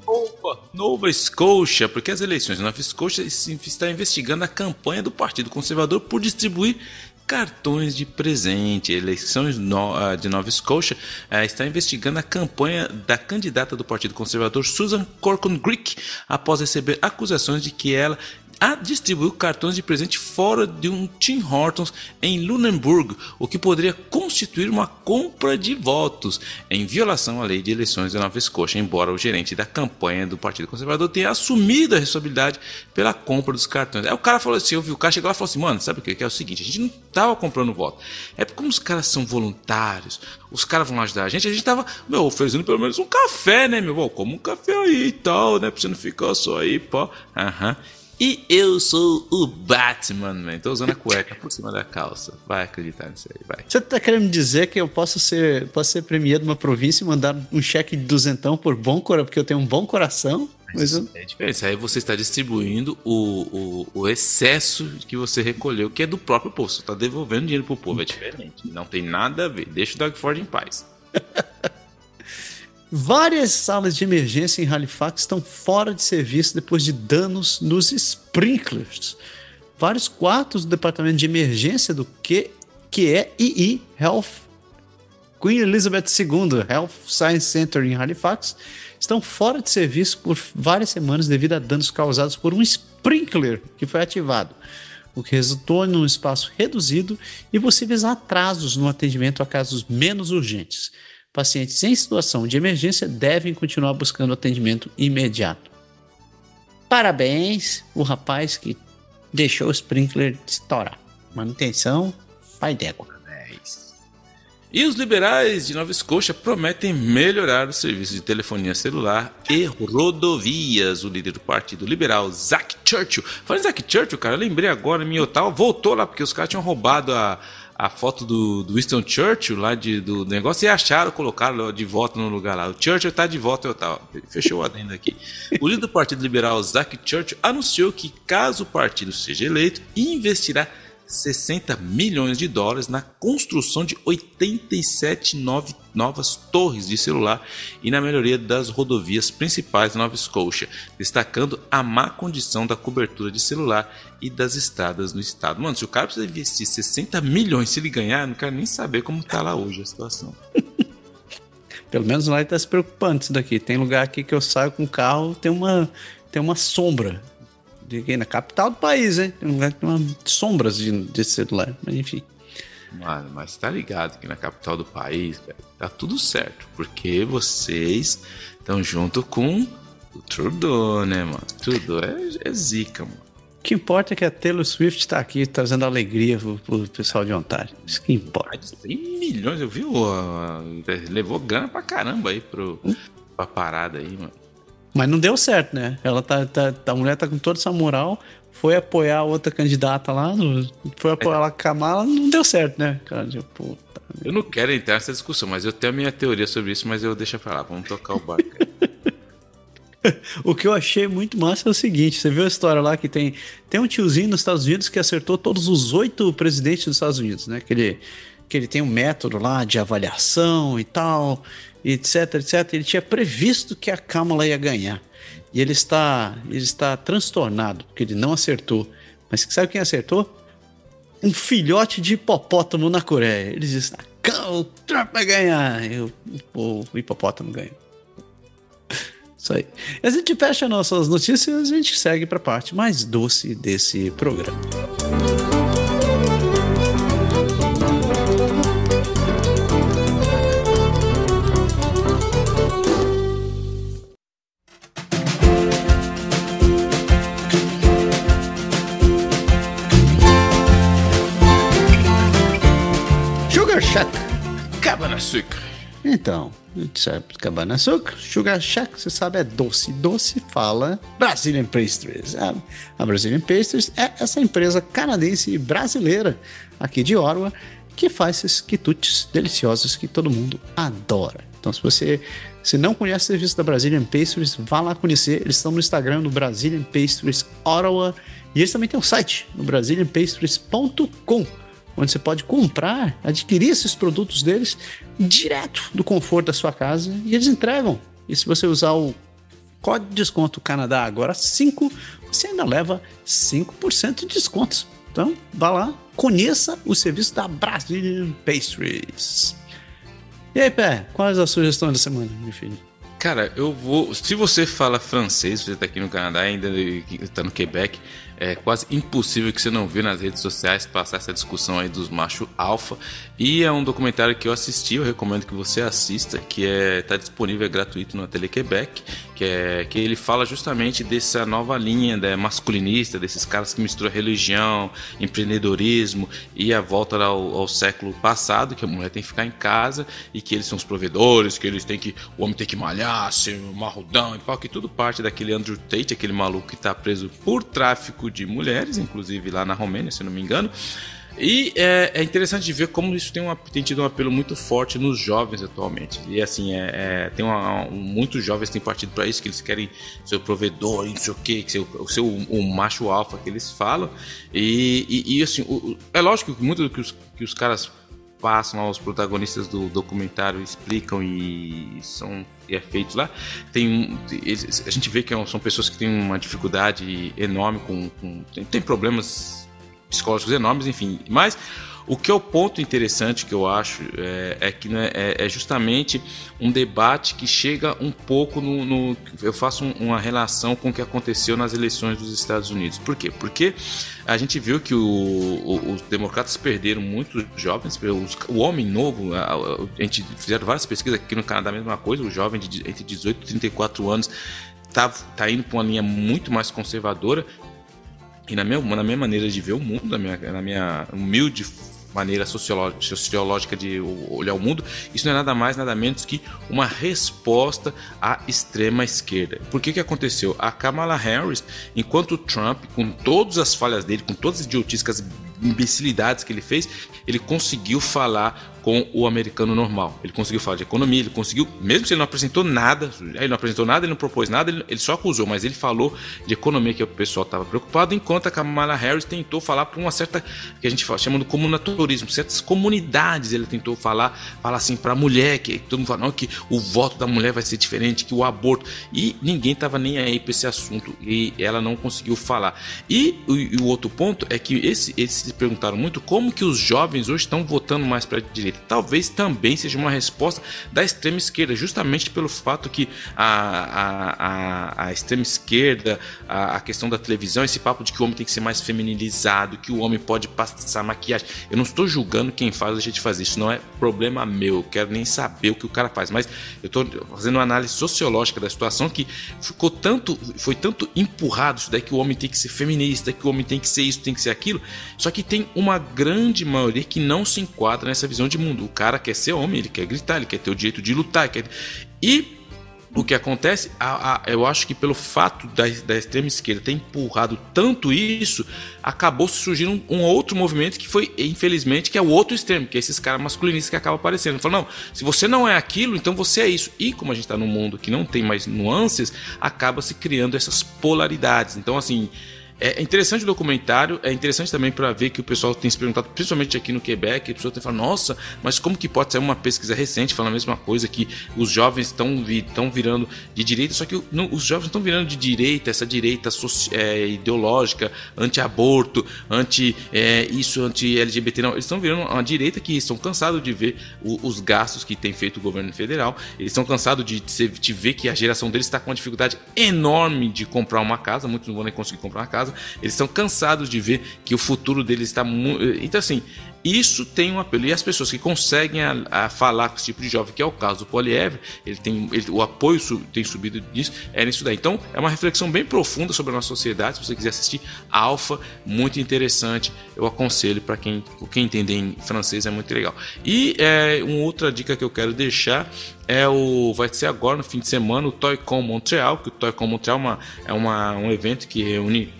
Nova, Nova Scotia, porque as eleições de Nova Scotia está investigando a campanha do Partido Conservador por distribuir cartões de presente. Eleições ah, de Nova Scotia eh, está investigando a campanha da candidata do Partido Conservador Susan Corcoran Greek após receber acusações de que ela a distribuiu cartões de presente fora de um Tim Hortons em Lunenburg, o que poderia constituir uma compra de votos, em violação à lei de eleições da Nova Escócia, embora o gerente da campanha do Partido Conservador tenha assumido a responsabilidade pela compra dos cartões. Aí o cara falou assim, eu vi o cara chegou lá e falou assim, mano, sabe o que? é o seguinte, a gente não estava comprando voto, é porque como os caras são voluntários, os caras vão ajudar a gente, a gente tava, meu, oferecendo pelo menos um café, né, meu? Como um café aí e tal, né, pra você não ficar só aí, pô. Aham. Uhum. E eu sou o Batman, man. Tô usando a cueca por cima da calça. Vai acreditar nisso aí, vai. Você tá querendo dizer que eu posso ser, posso ser premier de uma província e mandar um cheque de duzentão por bom coração, porque eu tenho um bom coração? Mas eu... É diferente. Aí você está distribuindo o, o, o, excesso que você recolheu, que é do próprio povo. Você está devolvendo dinheiro pro povo. É diferente. Não tem nada a ver. Deixa o Doug Ford em paz. *laughs* Várias salas de emergência em Halifax estão fora de serviço depois de danos nos sprinklers. Vários quartos do departamento de emergência do que, que é II Health Queen Elizabeth II Health Science Center em Halifax estão fora de serviço por várias semanas devido a danos causados por um sprinkler que foi ativado, o que resultou em um espaço reduzido e possíveis atrasos no atendimento a casos menos urgentes pacientes em situação de emergência devem continuar buscando atendimento imediato. Parabéns, o rapaz que deixou o sprinkler estourar. Manutenção, pai d'égua. E os liberais de Nova Escócia prometem melhorar o serviço de telefonia celular e rodovias. O líder do Partido Liberal, Zach Churchill. Falando em Zach Churchill, cara, lembrei agora, em Ottawa, voltou lá porque os caras tinham roubado a, a foto do, do Winston Churchill lá de, do negócio e acharam, colocaram de volta no lugar lá. O Churchill está de volta em Ottawa. Fechou o adendo aqui. O líder do Partido Liberal, Zach Churchill, anunciou que caso o partido seja eleito, investirá 60 milhões de dólares na construção de 87 nove, novas torres de celular e na melhoria das rodovias principais da Nova Scotia, destacando a má condição da cobertura de celular e das estradas no estado. Mano, se o cara precisa investir 60 milhões se ele ganhar, não quero nem saber como tá lá hoje a situação. *laughs* Pelo menos lá ele tá se preocupando isso daqui. Tem lugar aqui que eu saio com o carro, tem uma, tem uma sombra. De, na capital do país, hein? Tem um lugar que tem sombras de, de celular. Mas enfim. Mano, mas tá ligado que na capital do país, velho, tá tudo certo. Porque vocês estão junto com o Trudeau, né, mano? Trudeau é, é zica, mano. O que importa é que a Taylor Swift tá aqui trazendo alegria pro, pro pessoal de Ontário. Isso que importa. Mais de 100 milhões, eu vi, ó, levou grana pra caramba aí pro, pra parada aí, mano. Mas não deu certo, né? Ela tá, tá, a mulher tá com toda essa moral, foi apoiar a outra candidata lá, no- foi apoiar lá com a Kamala, não deu certo, né? Cara, tipo, puta. Eu não quero entrar nessa discussão, mas eu tenho a minha teoria sobre isso, mas eu deixo pra lá. Vamos tocar o barco. *laughs* O que eu achei muito massa é o seguinte: você viu a história lá que tem, tem um tiozinho nos Estados Unidos que acertou todos os oito presidentes dos Estados Unidos, né? Que ele, que ele tem um método lá de avaliação e tal, etc, etc. Ele tinha previsto que a Kamala ia ganhar. E ele está, ele está transtornado, porque ele não acertou. Mas sabe quem acertou? Um filhote de hipopótamo na Coreia. Ele disse: "Ah, o Trump vai ganhar. E o, hipopótamo ganhou. *laughs* Isso aí. E a gente fecha nossas notícias e a gente segue para a parte mais doce desse programa. Sugar Cabana Sucre. Então, sabe, cabana açúcar, sugar shack, você sabe, é doce. Doce fala Brazilian Pastries. A, Brazilian Pastries é essa empresa canadense e brasileira aqui de Ottawa que faz esses quitutes deliciosos que todo mundo adora. Então, se você se não conhece o serviço da Brazilian Pastries, vá lá conhecer. Eles estão no Instagram, no Brazilian Pastries Ottawa. E eles também têm um site, no brazilianpastries.com onde você pode comprar, adquirir esses produtos deles direto do conforto da sua casa e eles entregam. E se você usar o código de desconto Canadá agora 5, você ainda leva 5% de descontos. Então, vá lá, conheça o serviço da Brazilian Pastries. E aí, Pé, quais as sugestões da semana, meu filho? Cara, eu vou. Se você fala francês, você tá aqui no Canadá, ainda tá no Quebec, é quase impossível que você não vê nas redes sociais passar essa discussão aí dos macho alfa. E é um documentário que eu assisti, eu recomendo que você assista, que é tá disponível é gratuito na Tele Quebec, que é que ele fala justamente dessa nova linha né, masculinista, desses caras que misturam religião, empreendedorismo e a volta ao, ao século passado, que a mulher tem que ficar em casa e que eles são os provedores, que eles têm que o homem tem que malhar, ser marrudão e pau, que tudo parte daquele Andrew Tate, aquele maluco que está preso por tráfico de mulheres, inclusive lá na Romênia, se não me engano. E é, é interessante ver como isso tem, uma, tem tido um apelo muito forte nos jovens atualmente. E assim, é, é, tem uma, um- muitos jovens têm partido para isso, que eles querem ser o provedor, não sei o que, ser, o, ser o, o macho alfa que eles falam. E, e, e, assim, o- é lógico que muito do que os, que os caras passam lá, os protagonistas do documentário explicam e são e é feito lá. Tem, a gente vê que são pessoas que têm uma dificuldade enorme com, com tem, tem problemas psicológicos enormes, enfim. Mas o que é o ponto interessante que eu acho é, é que né, é, é justamente um debate que chega um pouco no. no- eu faço um- uma relação com o que aconteceu nas eleições dos Estados Unidos. Por quê? Porque a gente viu que o- o- os democratas perderam muitos jovens, os- o homem novo, a, a- gente fizeram várias pesquisas aqui no Canadá, a mesma coisa, o jovem de, entre 18 e 34 anos tá, tá indo para uma linha muito mais conservadora, e na minha, na minha maneira de ver o mundo, na minha, na minha humilde maneira sociológica, de olhar o mundo, isso não é nada mais, nada menos que uma resposta à extrema esquerda. Por que que aconteceu? A Kamala Harris, enquanto o Trump, com todas as falhas dele, com todas as idiotices que as imbecilidades que ele fez, ele conseguiu falar com o americano normal. Ele conseguiu falar de economia, ele conseguiu, mesmo se ele não apresentou nada, ele não apresentou nada, ele não propôs nada, ele, ele só acusou, mas ele falou de economia que o pessoal estava preocupado, enquanto a Kamala Harris tentou falar para uma certa, que a gente fala, chama de comunatorismo, certas comunidades ele tentou falar, falar assim para a mulher, que todo mundo fala, não, que o voto da mulher vai ser diferente, que o aborto, e ninguém estava nem aí para esse assunto, e ela não conseguiu falar. E, e, o outro ponto é que esse, eles se perguntaram muito como que os jovens hoje estão votando mais para a direita talvez também seja uma resposta da extrema esquerda, justamente pelo fato que a, a, a, a extrema esquerda, a, a, questão da televisão, esse papo de que o homem tem que ser mais feminilizado, que o homem pode passar maquiagem. Eu não estou julgando quem faz deixa de fazer, isso não é problema meu, eu quero nem saber o que o cara faz, mas eu estou fazendo uma análise sociológica da situação que ficou tanto, foi tanto empurrado isso daí que o homem tem que ser feminista, que o homem tem que ser isso, tem que ser aquilo, só que tem uma grande maioria que não se enquadra nessa visão de mundo. O cara quer ser homem, ele quer gritar, ele quer ter o direito de lutar. Quer... E o que acontece, a, a, eu acho que pelo fato da, da, extrema esquerda ter empurrado tanto isso, acabou surgindo um, um, outro movimento que foi, infelizmente, que é o outro extremo, que é esses caras masculinistas que acabam aparecendo. Falam, não, se você não é aquilo, então você é isso. E como a gente está num mundo que não tem mais nuances, acaba se criando essas polaridades. Então, assim, é interessante o documentário, é interessante também para ver que o pessoal tem se perguntado, principalmente aqui no Quebec, a pessoa tem falado, nossa, mas como que pode ser uma pesquisa recente falando a mesma coisa, que os jovens estão estão virando de direita, só que não, os jovens estão virando de direita, essa direita é, ideológica, anti-aborto, anti é, isso, anti-LGBT, não, eles estão virando uma direita que estão cansados de ver o, os gastos que tem feito o governo federal, eles estão cansados de, de ver que a geração deles está com uma dificuldade enorme de comprar uma casa, muitos não vão nem conseguir comprar uma casa, eles estão cansados de ver que o futuro deles está muito. Então, assim, isso tem um apelo. E as pessoas que conseguem a, a falar com esse tipo de jovem, que é o caso do Poliev, ele tem, ele, o apoio tem subido nisso, é nisso daí. Então, é uma reflexão bem profunda sobre a nossa sociedade. Se você quiser assistir, Alfa, muito interessante. Eu aconselho para quem, quem entender em francês, é muito legal. E é, uma outra dica que eu quero deixar é o vai ser agora no fim de semana o Toycon Montreal, que o Toycon Montreal é, uma, é uma, um evento que reúne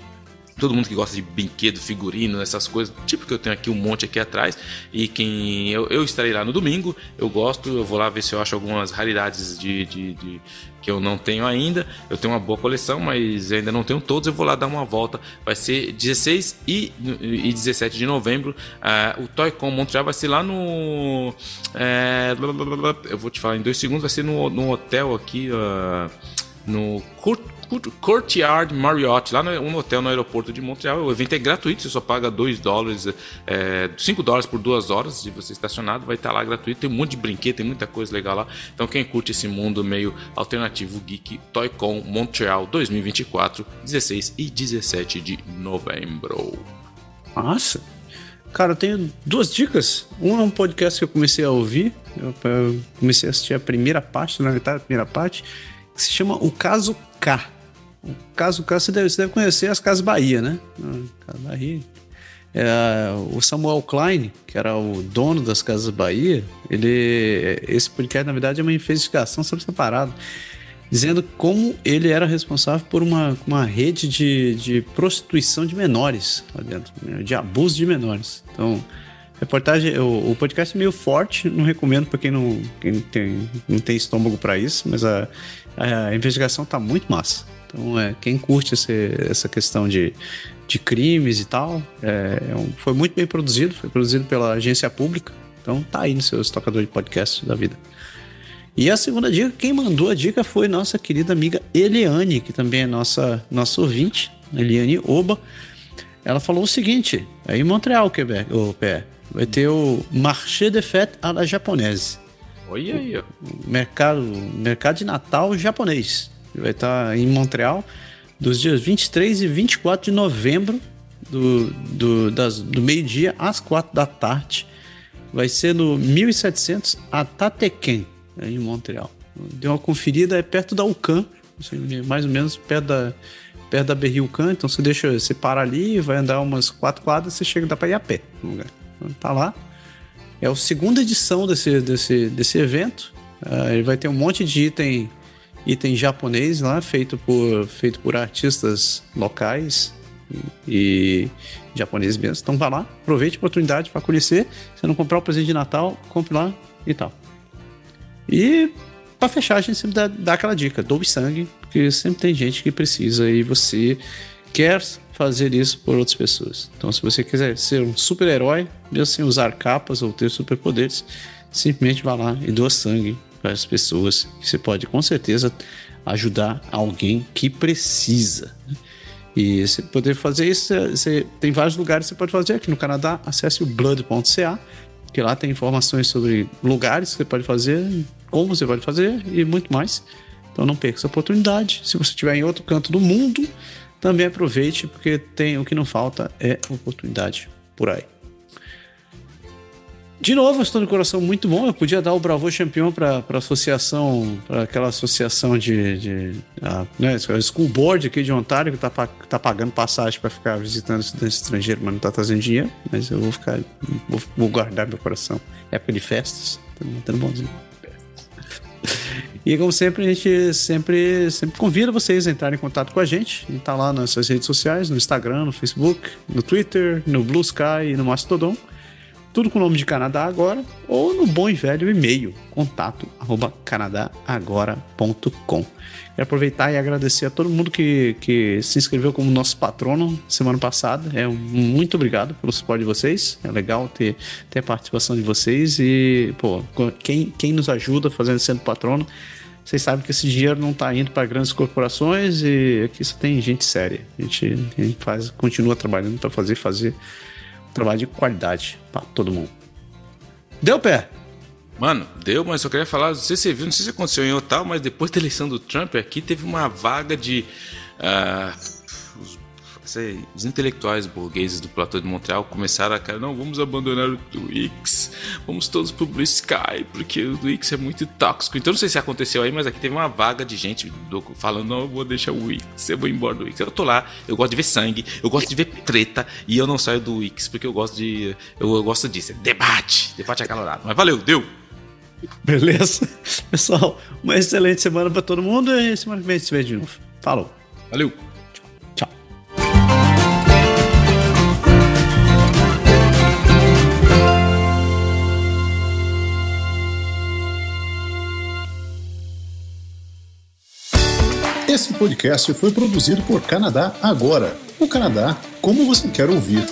todo mundo que gosta de brinquedo, figurino, essas coisas, tipo que eu tenho aqui um monte aqui atrás. E quem eu, eu estarei lá no domingo, eu gosto, eu vou lá ver se eu acho algumas raridades de, de, de que eu não tenho ainda. Eu tenho uma boa coleção, mas ainda não tenho todos. Eu vou lá dar uma volta. Vai ser 16 e, e 17 de novembro. Uh, o Toycon Montreal vai ser lá no. É, eu vou te falar em dois segundos. Vai ser no, no hotel aqui. Uh, no Courtyard Marriott, lá no um hotel no aeroporto de Montreal. O evento é gratuito, você só paga 2 dólares, é, 5 dólares por duas horas de você estacionado, vai estar lá gratuito. Tem um monte de brinquedo, tem muita coisa legal lá. Então, quem curte esse mundo meio alternativo, geek, Toycon Montreal 2024, 16 e 17 de novembro. Nossa! Cara, eu tenho duas dicas. Um é um podcast que eu comecei a ouvir. Eu comecei a assistir a primeira parte, na verdade, a primeira parte, que se chama O Caso K. O caso você deve, você deve conhecer as Casas Bahia, né? Casa Bahia. É, o Samuel Klein, que era o dono das Casas Bahia, ele, esse podcast, na verdade, é uma investigação sobre essa parada, dizendo como ele era responsável por uma, uma rede de, de prostituição de menores lá dentro, né? de abuso de menores. Então, reportagem, o, o podcast é meio forte, não recomendo para quem não, quem tem, não tem estômago para isso, mas a, a investigação tá muito massa. Então, é, quem curte esse, essa questão de, de crimes e tal, é, é foi muito bem produzido, foi produzido pela agência pública. Então, tá aí no seu estocador de podcast da vida. E a segunda dica, quem mandou a dica foi nossa querida amiga Eliane, que também é nossa, nossa ouvinte, Eliane Oba. Ela falou o seguinte: aí em Montreal, Quebec, o pé, vai ter o Marché de Fête à la Japonaise. Olha aí, ó. Mercado, mercado de Natal japonês. Vai estar em Montreal dos dias 23 e 24 de novembro, do, do, das, do meio-dia às quatro da tarde. Vai ser no 1700 Atateken, em Montreal. Deu uma conferida, é perto da UCAM, mais ou menos perto da, perto da Berrilcan. Então você deixa, você para ali, vai andar umas quatro quadras, você chega, dá para ir a pé. Então, tá lá. É a segunda edição desse, desse, desse evento. Uh, ele vai ter um monte de item, item japonês lá, feito por, feito por artistas locais. e, e japoneses mesmo. Então vá lá, aproveite a oportunidade para conhecer. Se não comprar o presente de Natal, compre lá e tal. E para fechar, a gente sempre dá, dá aquela dica: doe sangue, porque sempre tem gente que precisa e você quer fazer isso por outras pessoas. Então, se você quiser ser um super-herói, mesmo sem usar capas ou ter superpoderes, simplesmente vá lá e doa sangue para as pessoas. Que você pode com certeza ajudar alguém que precisa. E você poder fazer isso, você, tem vários lugares que você pode fazer aqui no Canadá. Acesse o blood.ca, que lá tem informações sobre lugares que você pode fazer, como você pode fazer e muito mais. Então não perca essa oportunidade. Se você estiver em outro canto do mundo, também aproveite, porque tem o que não falta é oportunidade por aí. De novo, estou no coração muito bom. Eu podia dar o Bravo Champion para a associação, para aquela associação de, de a, né, School Board aqui de Ontário, que está tá pagando passagem para ficar visitando estudantes estrangeiros, mas não está trazendo dinheiro. Mas eu vou ficar, vou, vou guardar meu coração. Época de festas, tá muito bonzinho. E como sempre, a gente sempre, sempre convida vocês a entrarem em contato com a gente. A gente tá lá nas suas redes sociais, no Instagram, no Facebook, no Twitter, no Blue Sky e no Mastodon. Tudo com o nome de Canadá Agora, ou no bom e velho e-mail, contato arroba. Quero aproveitar e agradecer a todo mundo que, que se inscreveu como nosso patrono semana passada. É muito obrigado pelo suporte de vocês. É legal ter, ter a participação de vocês e, pô, quem, quem nos ajuda fazendo sendo patrono, vocês sabem que esse dinheiro não está indo para grandes corporações e aqui só tem gente séria. A gente, a gente faz, continua trabalhando para fazer fazer trabalho de qualidade para todo mundo. Deu pé? Mano, deu, mas eu queria falar, não sei se você viu, não sei se aconteceu em Ottawa, mas depois da eleição do Trump aqui teve uma vaga de. Uh, os intelectuais burgueses do Platô de Montreal começaram a cara, não, vamos abandonar o Wix, vamos todos pro Blue Sky, porque o Wix é muito tóxico. Então não sei se aconteceu aí, mas aqui teve uma vaga de gente falando, não, eu vou deixar o Wix, eu vou embora do Wix. Eu tô lá, eu gosto de ver sangue, eu gosto de ver treta, e eu não saio do Wix, porque eu gosto de. Eu, eu gosto disso, é debate, debate acalorado. Mas valeu, deu! Beleza? *laughs* Pessoal, uma excelente semana para todo mundo e semana que vem a gente se vê de novo. Falou. Valeu. Esse podcast foi produzido por Canadá Agora. O Canadá como você quer ouvir.